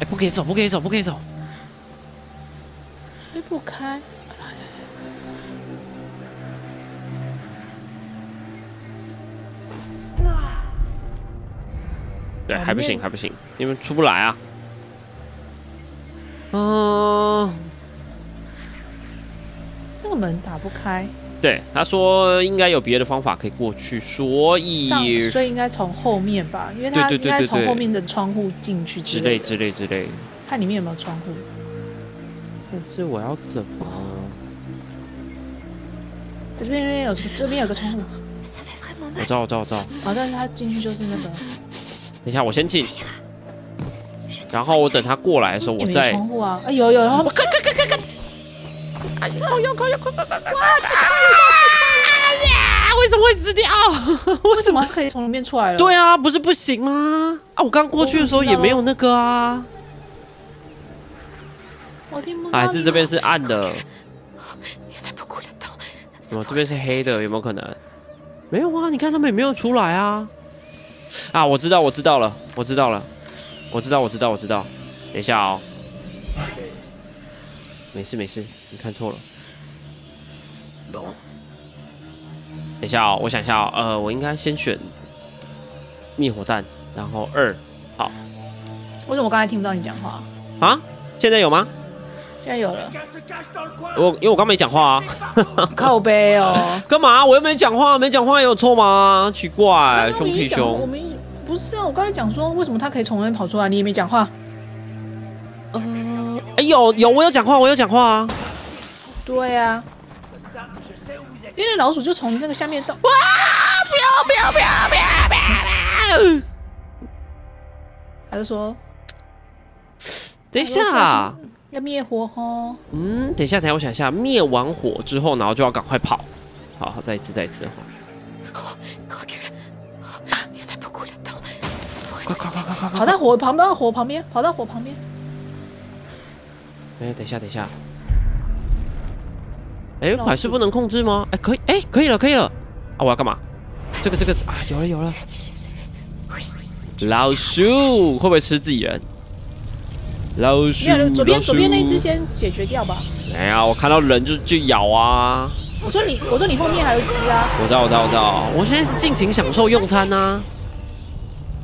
哎，不可以走，不可以走，不可以走，推不开。对，还不行，还不行，你们出不来啊。嗯，那个门打不开。对，他说应该有别的方法可以过去，所以所以应该从后面吧，因为他应该从后面的窗户进去之类之类之类。看里面有没有窗户。但是我要怎么？这边有这边有个窗户。我知道我知道我知道。好，但是他进去就是那个。等一下，我先进。然后我等他过来的时候，我再。窗户啊！哎有有，然后。靠要靠要快快快快！呀！为什么会死掉？为什么可以从里面出来了？对啊，不是不行吗？啊，我刚过去的时候也没有那个啊。我听不到。还是这边是暗的？怎么？这边是黑的？有没有可能？没有啊！你看他们也没有出来啊。啊，我知道，我知道了，我知道了，我知道，我知道，我知道。等一下哦。没事没事，你看错了。等一下哦，我想一下哦，呃，我应该先选灭火弹，然后二，好。为什么我刚才听不到你讲话？啊？现在有吗？现在有了。我因为我刚没讲话啊。靠背哦。干嘛？我又没讲话，没讲话有错吗？奇怪，兄弟兄。不是啊，我刚才讲说为什么他可以从那边跑出来，你也没讲话。嗯哎，有有，我有讲话，我有讲话啊。对啊，因为老鼠就从那个下面到。哇！不要不要不要不要不要！还是说，等一下，要灭火哦。嗯，等一下，等一下，我想一下，灭完火之后，然后就要赶快跑。好，好，再一次，再一次。快快快快快！跑到火旁边，火旁边，跑到火旁边。哎，等一下，等一下。哎，还是不能控制吗？哎，可以，哎，可以了，可以了。啊，我要干嘛？这个，这个啊，有了，有了。老鼠会不会吃自己人？老鼠，左边左边那只先解决掉吧。哎呀，我看到人就就咬啊！我说你，我说你后面还有鸡啊！我知道，我知道，我知道。我现在尽情享受用餐呐，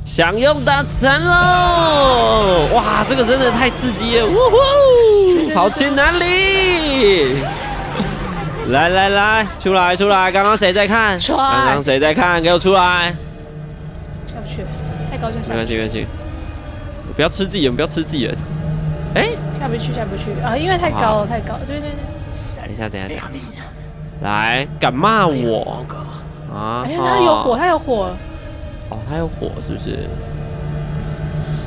享用大餐喽！哇，这个真的太刺激了！呜呼，跑去哪里！来来来，出来出来！刚刚谁在看？刚刚谁在看？给我出来！下不去，太高就下。没关系，没关系。不要吃自己人，不要吃自己人。哎，下不去，下不去啊！因为太高了，太高。对对对。等一下，等一下，等一下。来，敢骂我啊？哎呀，他有火，他有火。哦，他有火，是不是？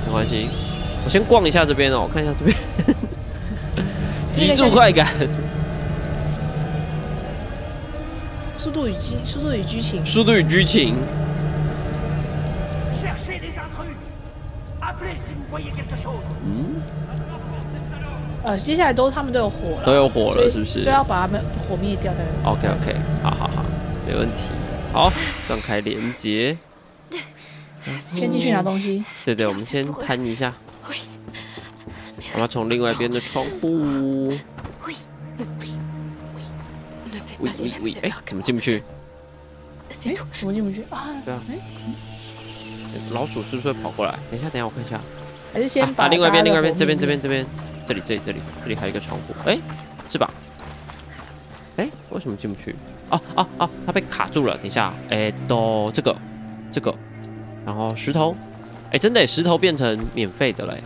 没关系，我先逛一下这边哦，我看一下这边。极速快感。速度与激，速度与剧情。速度与剧情。嗯。呃，接下来都他们都有火了，都有火了，是不是？就要把他们火灭掉的。OK OK，好好好，没问题。好，断开连接。先进去拿东西。对对，我们先摊一下。我要从另外一边的窗户。喂喂喂！哎，怎么进不去？哎，怎么进不去啊？对啊。老鼠是不是会跑过来？等一下，等一下，我看一下。还是先把另外一边，另外一边，这边，这边，这边。这里，这里，这里，这里还有一个窗户，哎，是吧？哎，为什么进不去？哦哦哦，它被卡住了。等一下，哎，都这个，这个，然后石头，哎，真的，石头变成免费的嘞。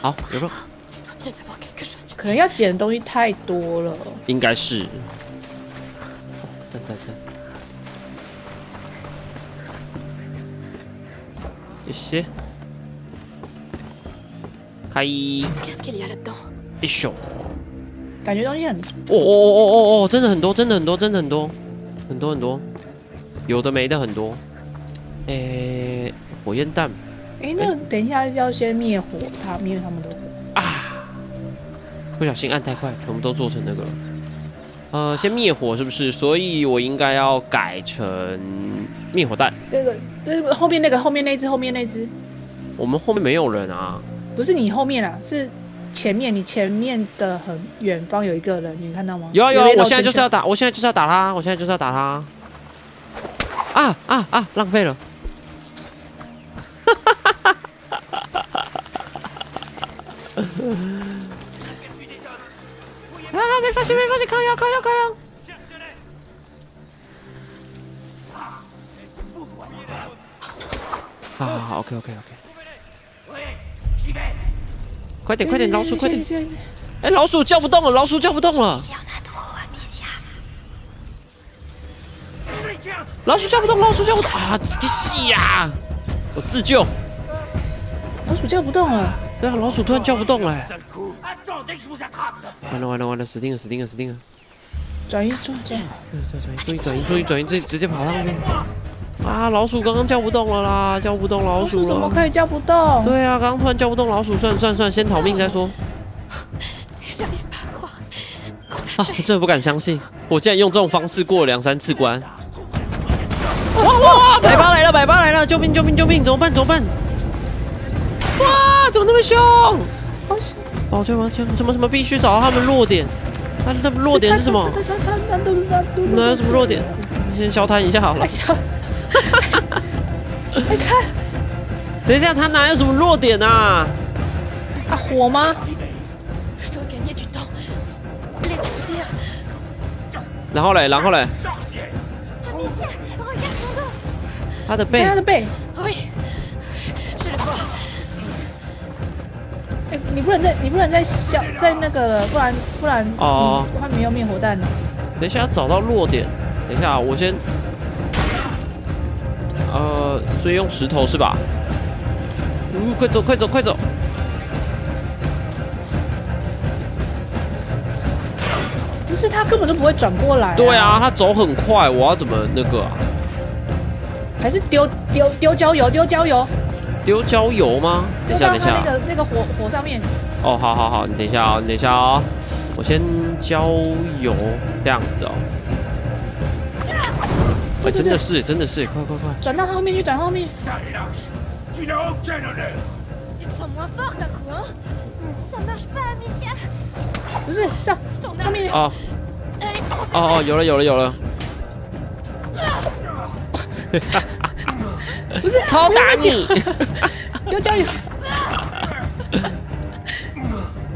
好，有了。可能要捡的东西太多了。应该是。等等等。谢谢。开！一咻！感觉东西很……哦哦哦哦哦哦！真的很多，真的很多，真的很多，很多很多，有的没的很多。诶，火焰弹。哎，那等一下要先灭火，他灭他们的火啊！不小心按太快，全部都做成那个了。呃，先灭火是不是？所以我应该要改成灭火弹。这个，这个后面那个，后面那只，后面那只。我们后面没有人啊。不是你后面啊，是前面。你前面的很远方有一个人，你看到吗？有啊有啊！我现在就是要打，我现在就是要打他，我现在就是要打他。啊啊啊！浪费了！哈哈哈哈哈哈！啊！没发现没发现！靠腰靠腰靠腰！好好好，OK OK OK。快点快点，老鼠快点！哎，老鼠叫不动了，老鼠叫不动了。老鼠叫不动，老鼠叫不动啊！你死呀！我自救。老鼠叫不动了。对啊，老鼠突然叫不动了。完了完了完了，死定了死定了死定了！转移转转，注意转移注意转移，直直接跑上去。啊！老鼠刚刚叫不动了啦，叫不动老鼠了。怎么可以叫不动？对啊，刚刚突然叫不动老鼠，算算算，先逃命再说。啊！我真的不敢相信，我竟然用这种方式过了两三次关。哇哇哇！百八来了，百八来了！救命救命救命！怎么办怎么办？哇！怎么那么凶？抱歉抱歉，什么什么必须找到他们弱点。他他们弱点是什么？哪有什么弱点？先消摊一下好了。你看，等一下，他哪有什么弱点啊？啊，火吗？然后嘞，然后嘞，他的背，他的背。哎，你不能再，你不能再消，在那个，不然不然哦，他没有灭火弹了。等一下，要找到弱点。等一下，我先。呃，所以用石头是吧？嗯，快走，快走，快走！不是他根本就不会转过来。对啊，他走很快，我要怎么那个？还是丢丢丢焦油？丢焦油？丢焦油吗？等一下，等一下，那个那个火火上面。哦，好好好，你等一下啊，你等一下啊，我先焦油这样子哦。哎，真的是，真的是，快快快！转到后面去，转后面。不是上上面哦哦哦，有了有了有了。不是偷打你，丢加油，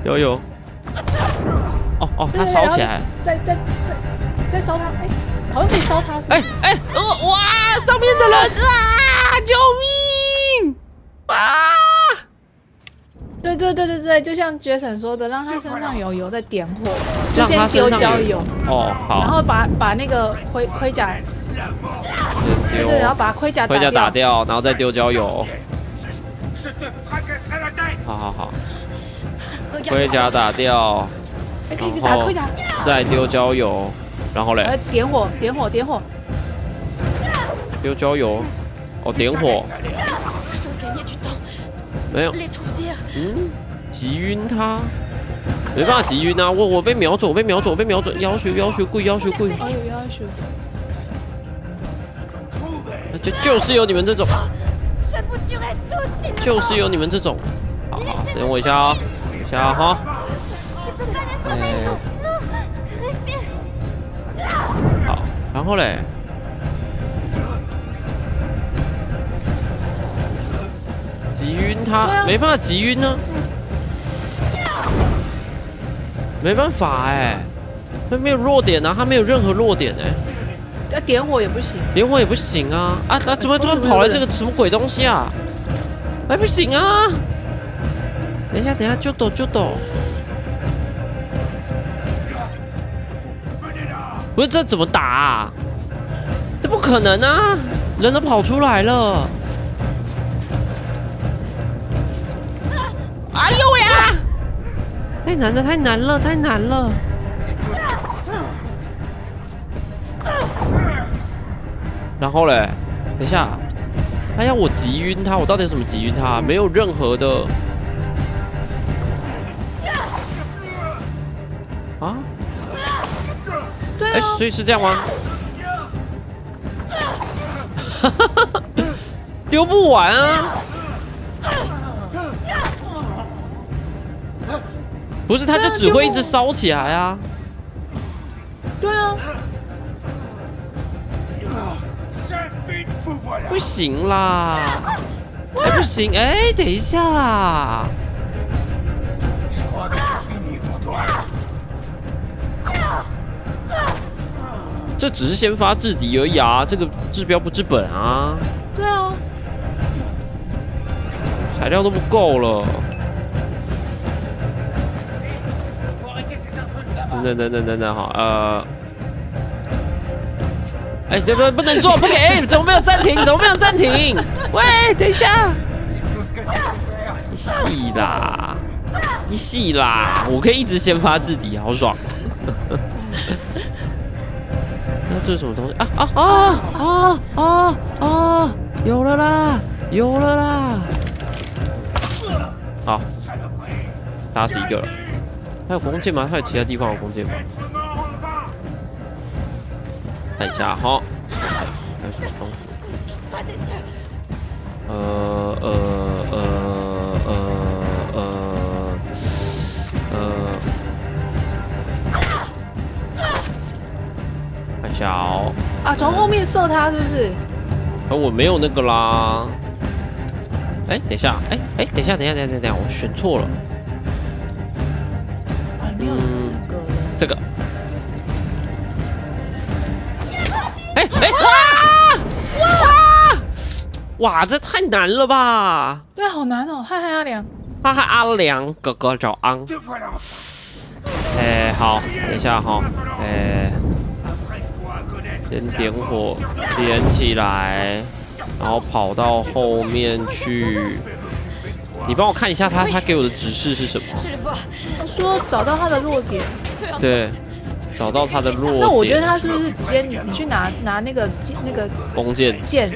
有有。哦哦，他烧起来，再再再再烧他，哎，好像可以烧他。哎哎，呃哇，上面的人啊，救命！啊！对对对对对，就像杰森说的，让他身上有油，再点火，就先丢焦油。哦，好。然后把把那个盔盔甲。对，然后把盔甲盔甲打掉，然后再丢焦油。好好好，盔甲打掉，然后再丢焦油，然后嘞？点火，点火，点火，丢焦油，哦，点火。没有，嗯，急晕他，没办法急晕啊！我我被瞄准，我被瞄准，我被瞄准，要求要求贵，要求贵。就就是有你们这种，就是有你们这种，好，等我一下啊，一下哈，好，然后嘞，急晕他，没办法急晕呢，没办法哎，他没有弱点啊，他没有任何弱点哎。要点火也不行，点火也不行啊！啊，他怎么突然跑来这个什么鬼东西啊？哎，不行啊！等一下，等一下，就抖就抖。不是这怎么打？啊？这不可能啊！人都跑出来了。哎呦喂啊！太难了，太难了，太难了。然后嘞，等一下，他要我急晕他，我到底有什么急晕他？没有任何的啊？哎，所以是这样吗？丢不完啊！不是，他就只会一直烧起来啊！不行啦！哎，不行！哎，等一下啦！这只是先发制敌而已啊，这个治标不治本啊！对啊，材料都不够了。等等等等等哈，呃。哎，不不不能做，不给，怎么没有暂停？怎么没有暂停？喂，等一下，你戏啦，你戏啦，我可以一直先发制敌，好爽。那这是什么东西啊啊啊啊啊啊！有了啦，有了啦。好，打死一个了。还有弓箭吗？还有其他地方有弓箭吗？看一下哈，开始冲突。呃呃呃呃呃呃，看一下哦。啊，从后面射他是不是？可我没有那个啦。哎，等一下，哎哎，等一下，等一下，等一下，等一下，我选错了。哇！这太难了吧？对，好难哦！嗨嗨阿良，嗨嗨阿良哥哥找安。哎，好，等一下哈，哎，先点火点起来，然后跑到后面去。你帮我看一下他他给我的指示是什么？他说找到他的弱点。对。找到他的弱点。那我觉得他是不是直接你去拿拿那个那个弓箭箭，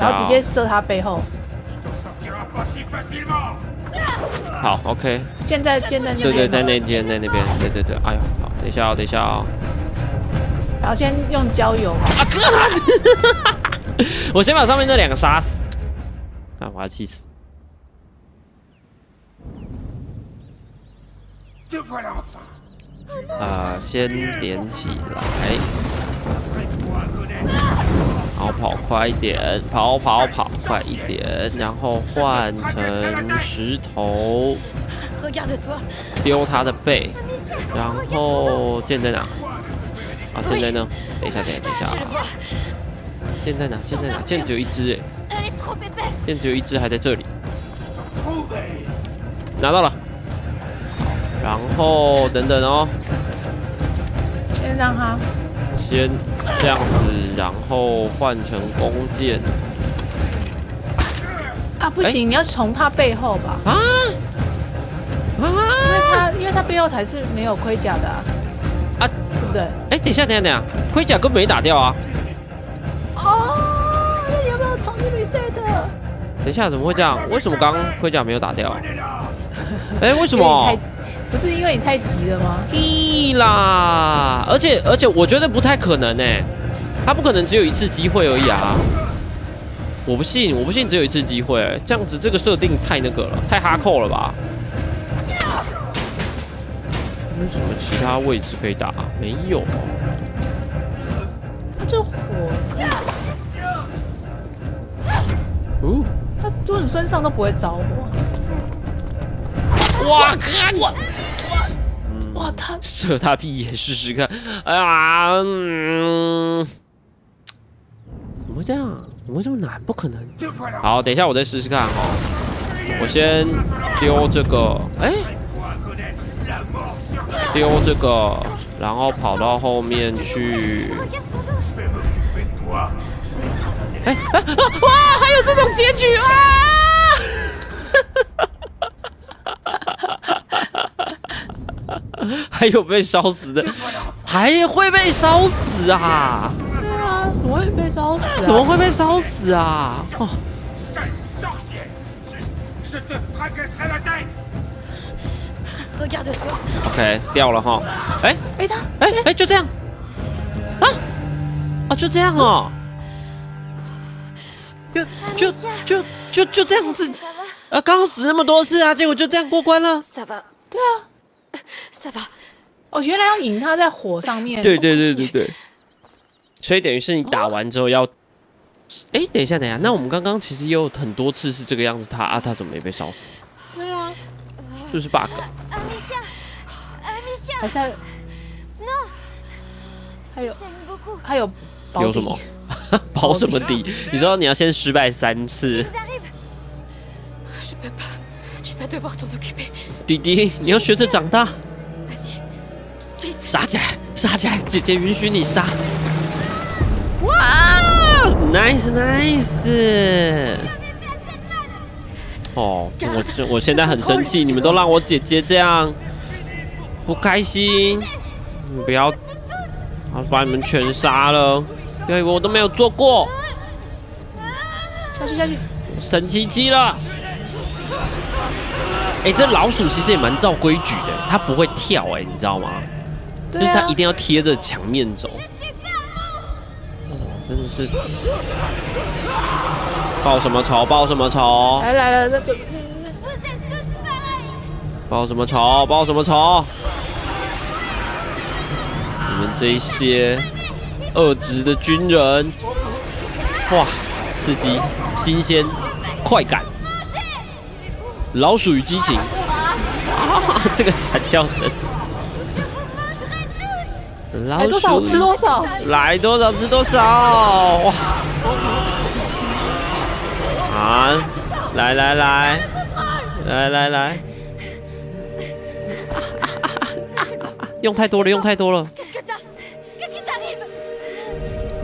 然后直接射他背后。好，OK。箭在箭在那边。对对，在那边在那边。对对对，哎呦，好，等一下哦，等一下哦。然后先用焦油。啊哥！我先把上面那两个杀死。啊，我要气死。啊，先点起来，然后跑快一点，跑跑跑快一点，然后换成石头，丢他的背，然后剑在哪？啊，剑在呢？等一下，等一下，等一下，剑在哪？剑在哪？剑只有一只哎，剑只有一只，还在这里，拿到了。然后等等哦，先让他先这样子，然后换成弓箭。啊，不行，你要从他背后吧？啊啊！因为他因为他背后才是没有盔甲的啊，啊对不对？哎，等一下，等一下，等一下，盔甲根本没打掉啊！哦，那你要不要重新 reset？等一下，怎么会这样？为什么刚刚盔甲没有打掉？哎，为什么？不是因为你太急了吗？屁啦！而且而且，我觉得不太可能哎，他不可能只有一次机会而已啊！我不信，我不信只有一次机会，这样子这个设定太那个了，太哈扣了吧？有什么其他位置可以打？没有。他这火，哦，他怎么身上都不会着火？哇看我！哇，他射他屁眼试试看！哎呀，怎么会这样？怎么会这么难？不可能！好，等一下我再试试看哦。我先丢这个，哎，丢这个，然后跑到后面去。哎哎哇！还有这种结局啊！还有被烧死的，还会被烧死啊！对啊，怎么会被烧死？怎么会被烧死啊？哦。OK，掉了哈。哎哎他哎哎就这样啊啊就这样哦，就就就就就这样子啊！刚死那么多次啊，结果就这样过关了。对啊。哦，原来要引他在火上面。对对对对对。所以等于是你打完之后要，哎，等一下等一下，那我们刚刚其实也有很多次是这个样子，他啊他怎么没被烧死？对啊，是不是 bug？还是还有还有有什么？保什么底？你知道你要先失败三次。弟弟，你要学着长大。杀起来，杀起来！姐姐允许你杀。哇，nice nice。哦，我我现在很生气，你们都让我姐姐这样不开心。不要，我把你们全杀了。因为，我都没有做过。下去下去，神奇七了。哎，这老鼠其实也蛮照规矩的，它不会跳，哎，你知道吗？就是他一定要贴着墙面走。哦，真的是。报什么仇？报什么仇？来来来，那就。报什么仇？报什么仇？你们这些恶职的军人，哇，刺激，新鲜，快感。老鼠与激情，啊，这个惨叫声！来多少吃多少，来多少吃多少，哇！啊，来来来，来来来，用太多了，用太多了，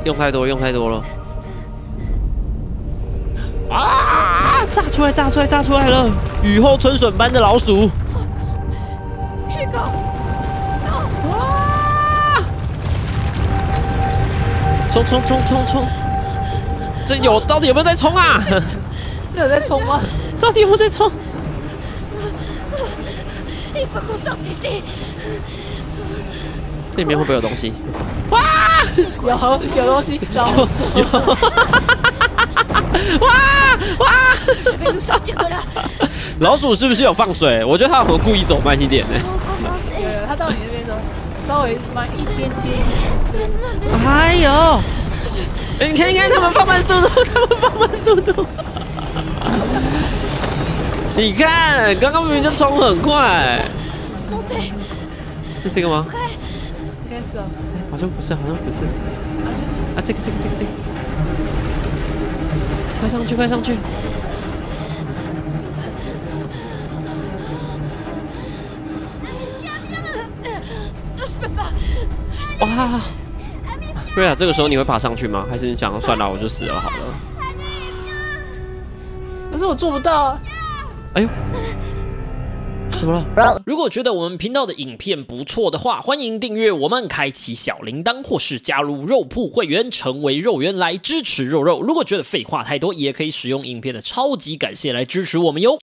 用太多，用太多了。啊！炸出来！炸出来！炸出来了！雨后春笋般的老鼠！冲冲冲冲冲！这有到底有没有在冲啊？有在冲吗？到底有没有在冲？这里面会不会有东西？哇！有有东西！有！哇哇！老鼠是不是有放水？我觉得它有故意走慢一点呢。对，它到你那边走，稍微慢一点点。哎呦！你看，你看，他们放慢速度，他们放慢速度。你看，刚刚明明就冲很快。是这个吗？应该是。好像不是，好像不是。啊，这个，这个，这个，这个。快上去，快上去！哇！瑞亚，这个时候你会爬上去吗？还是你想要算了，我就死了好了？可是我做不到啊。哎呦！怎么了？如果觉得我们频道的影片不错的话，欢迎订阅我们，开启小铃铛，或是加入肉铺会员，成为肉员来支持肉肉。如果觉得废话太多，也可以使用影片的超级感谢来支持我们哟。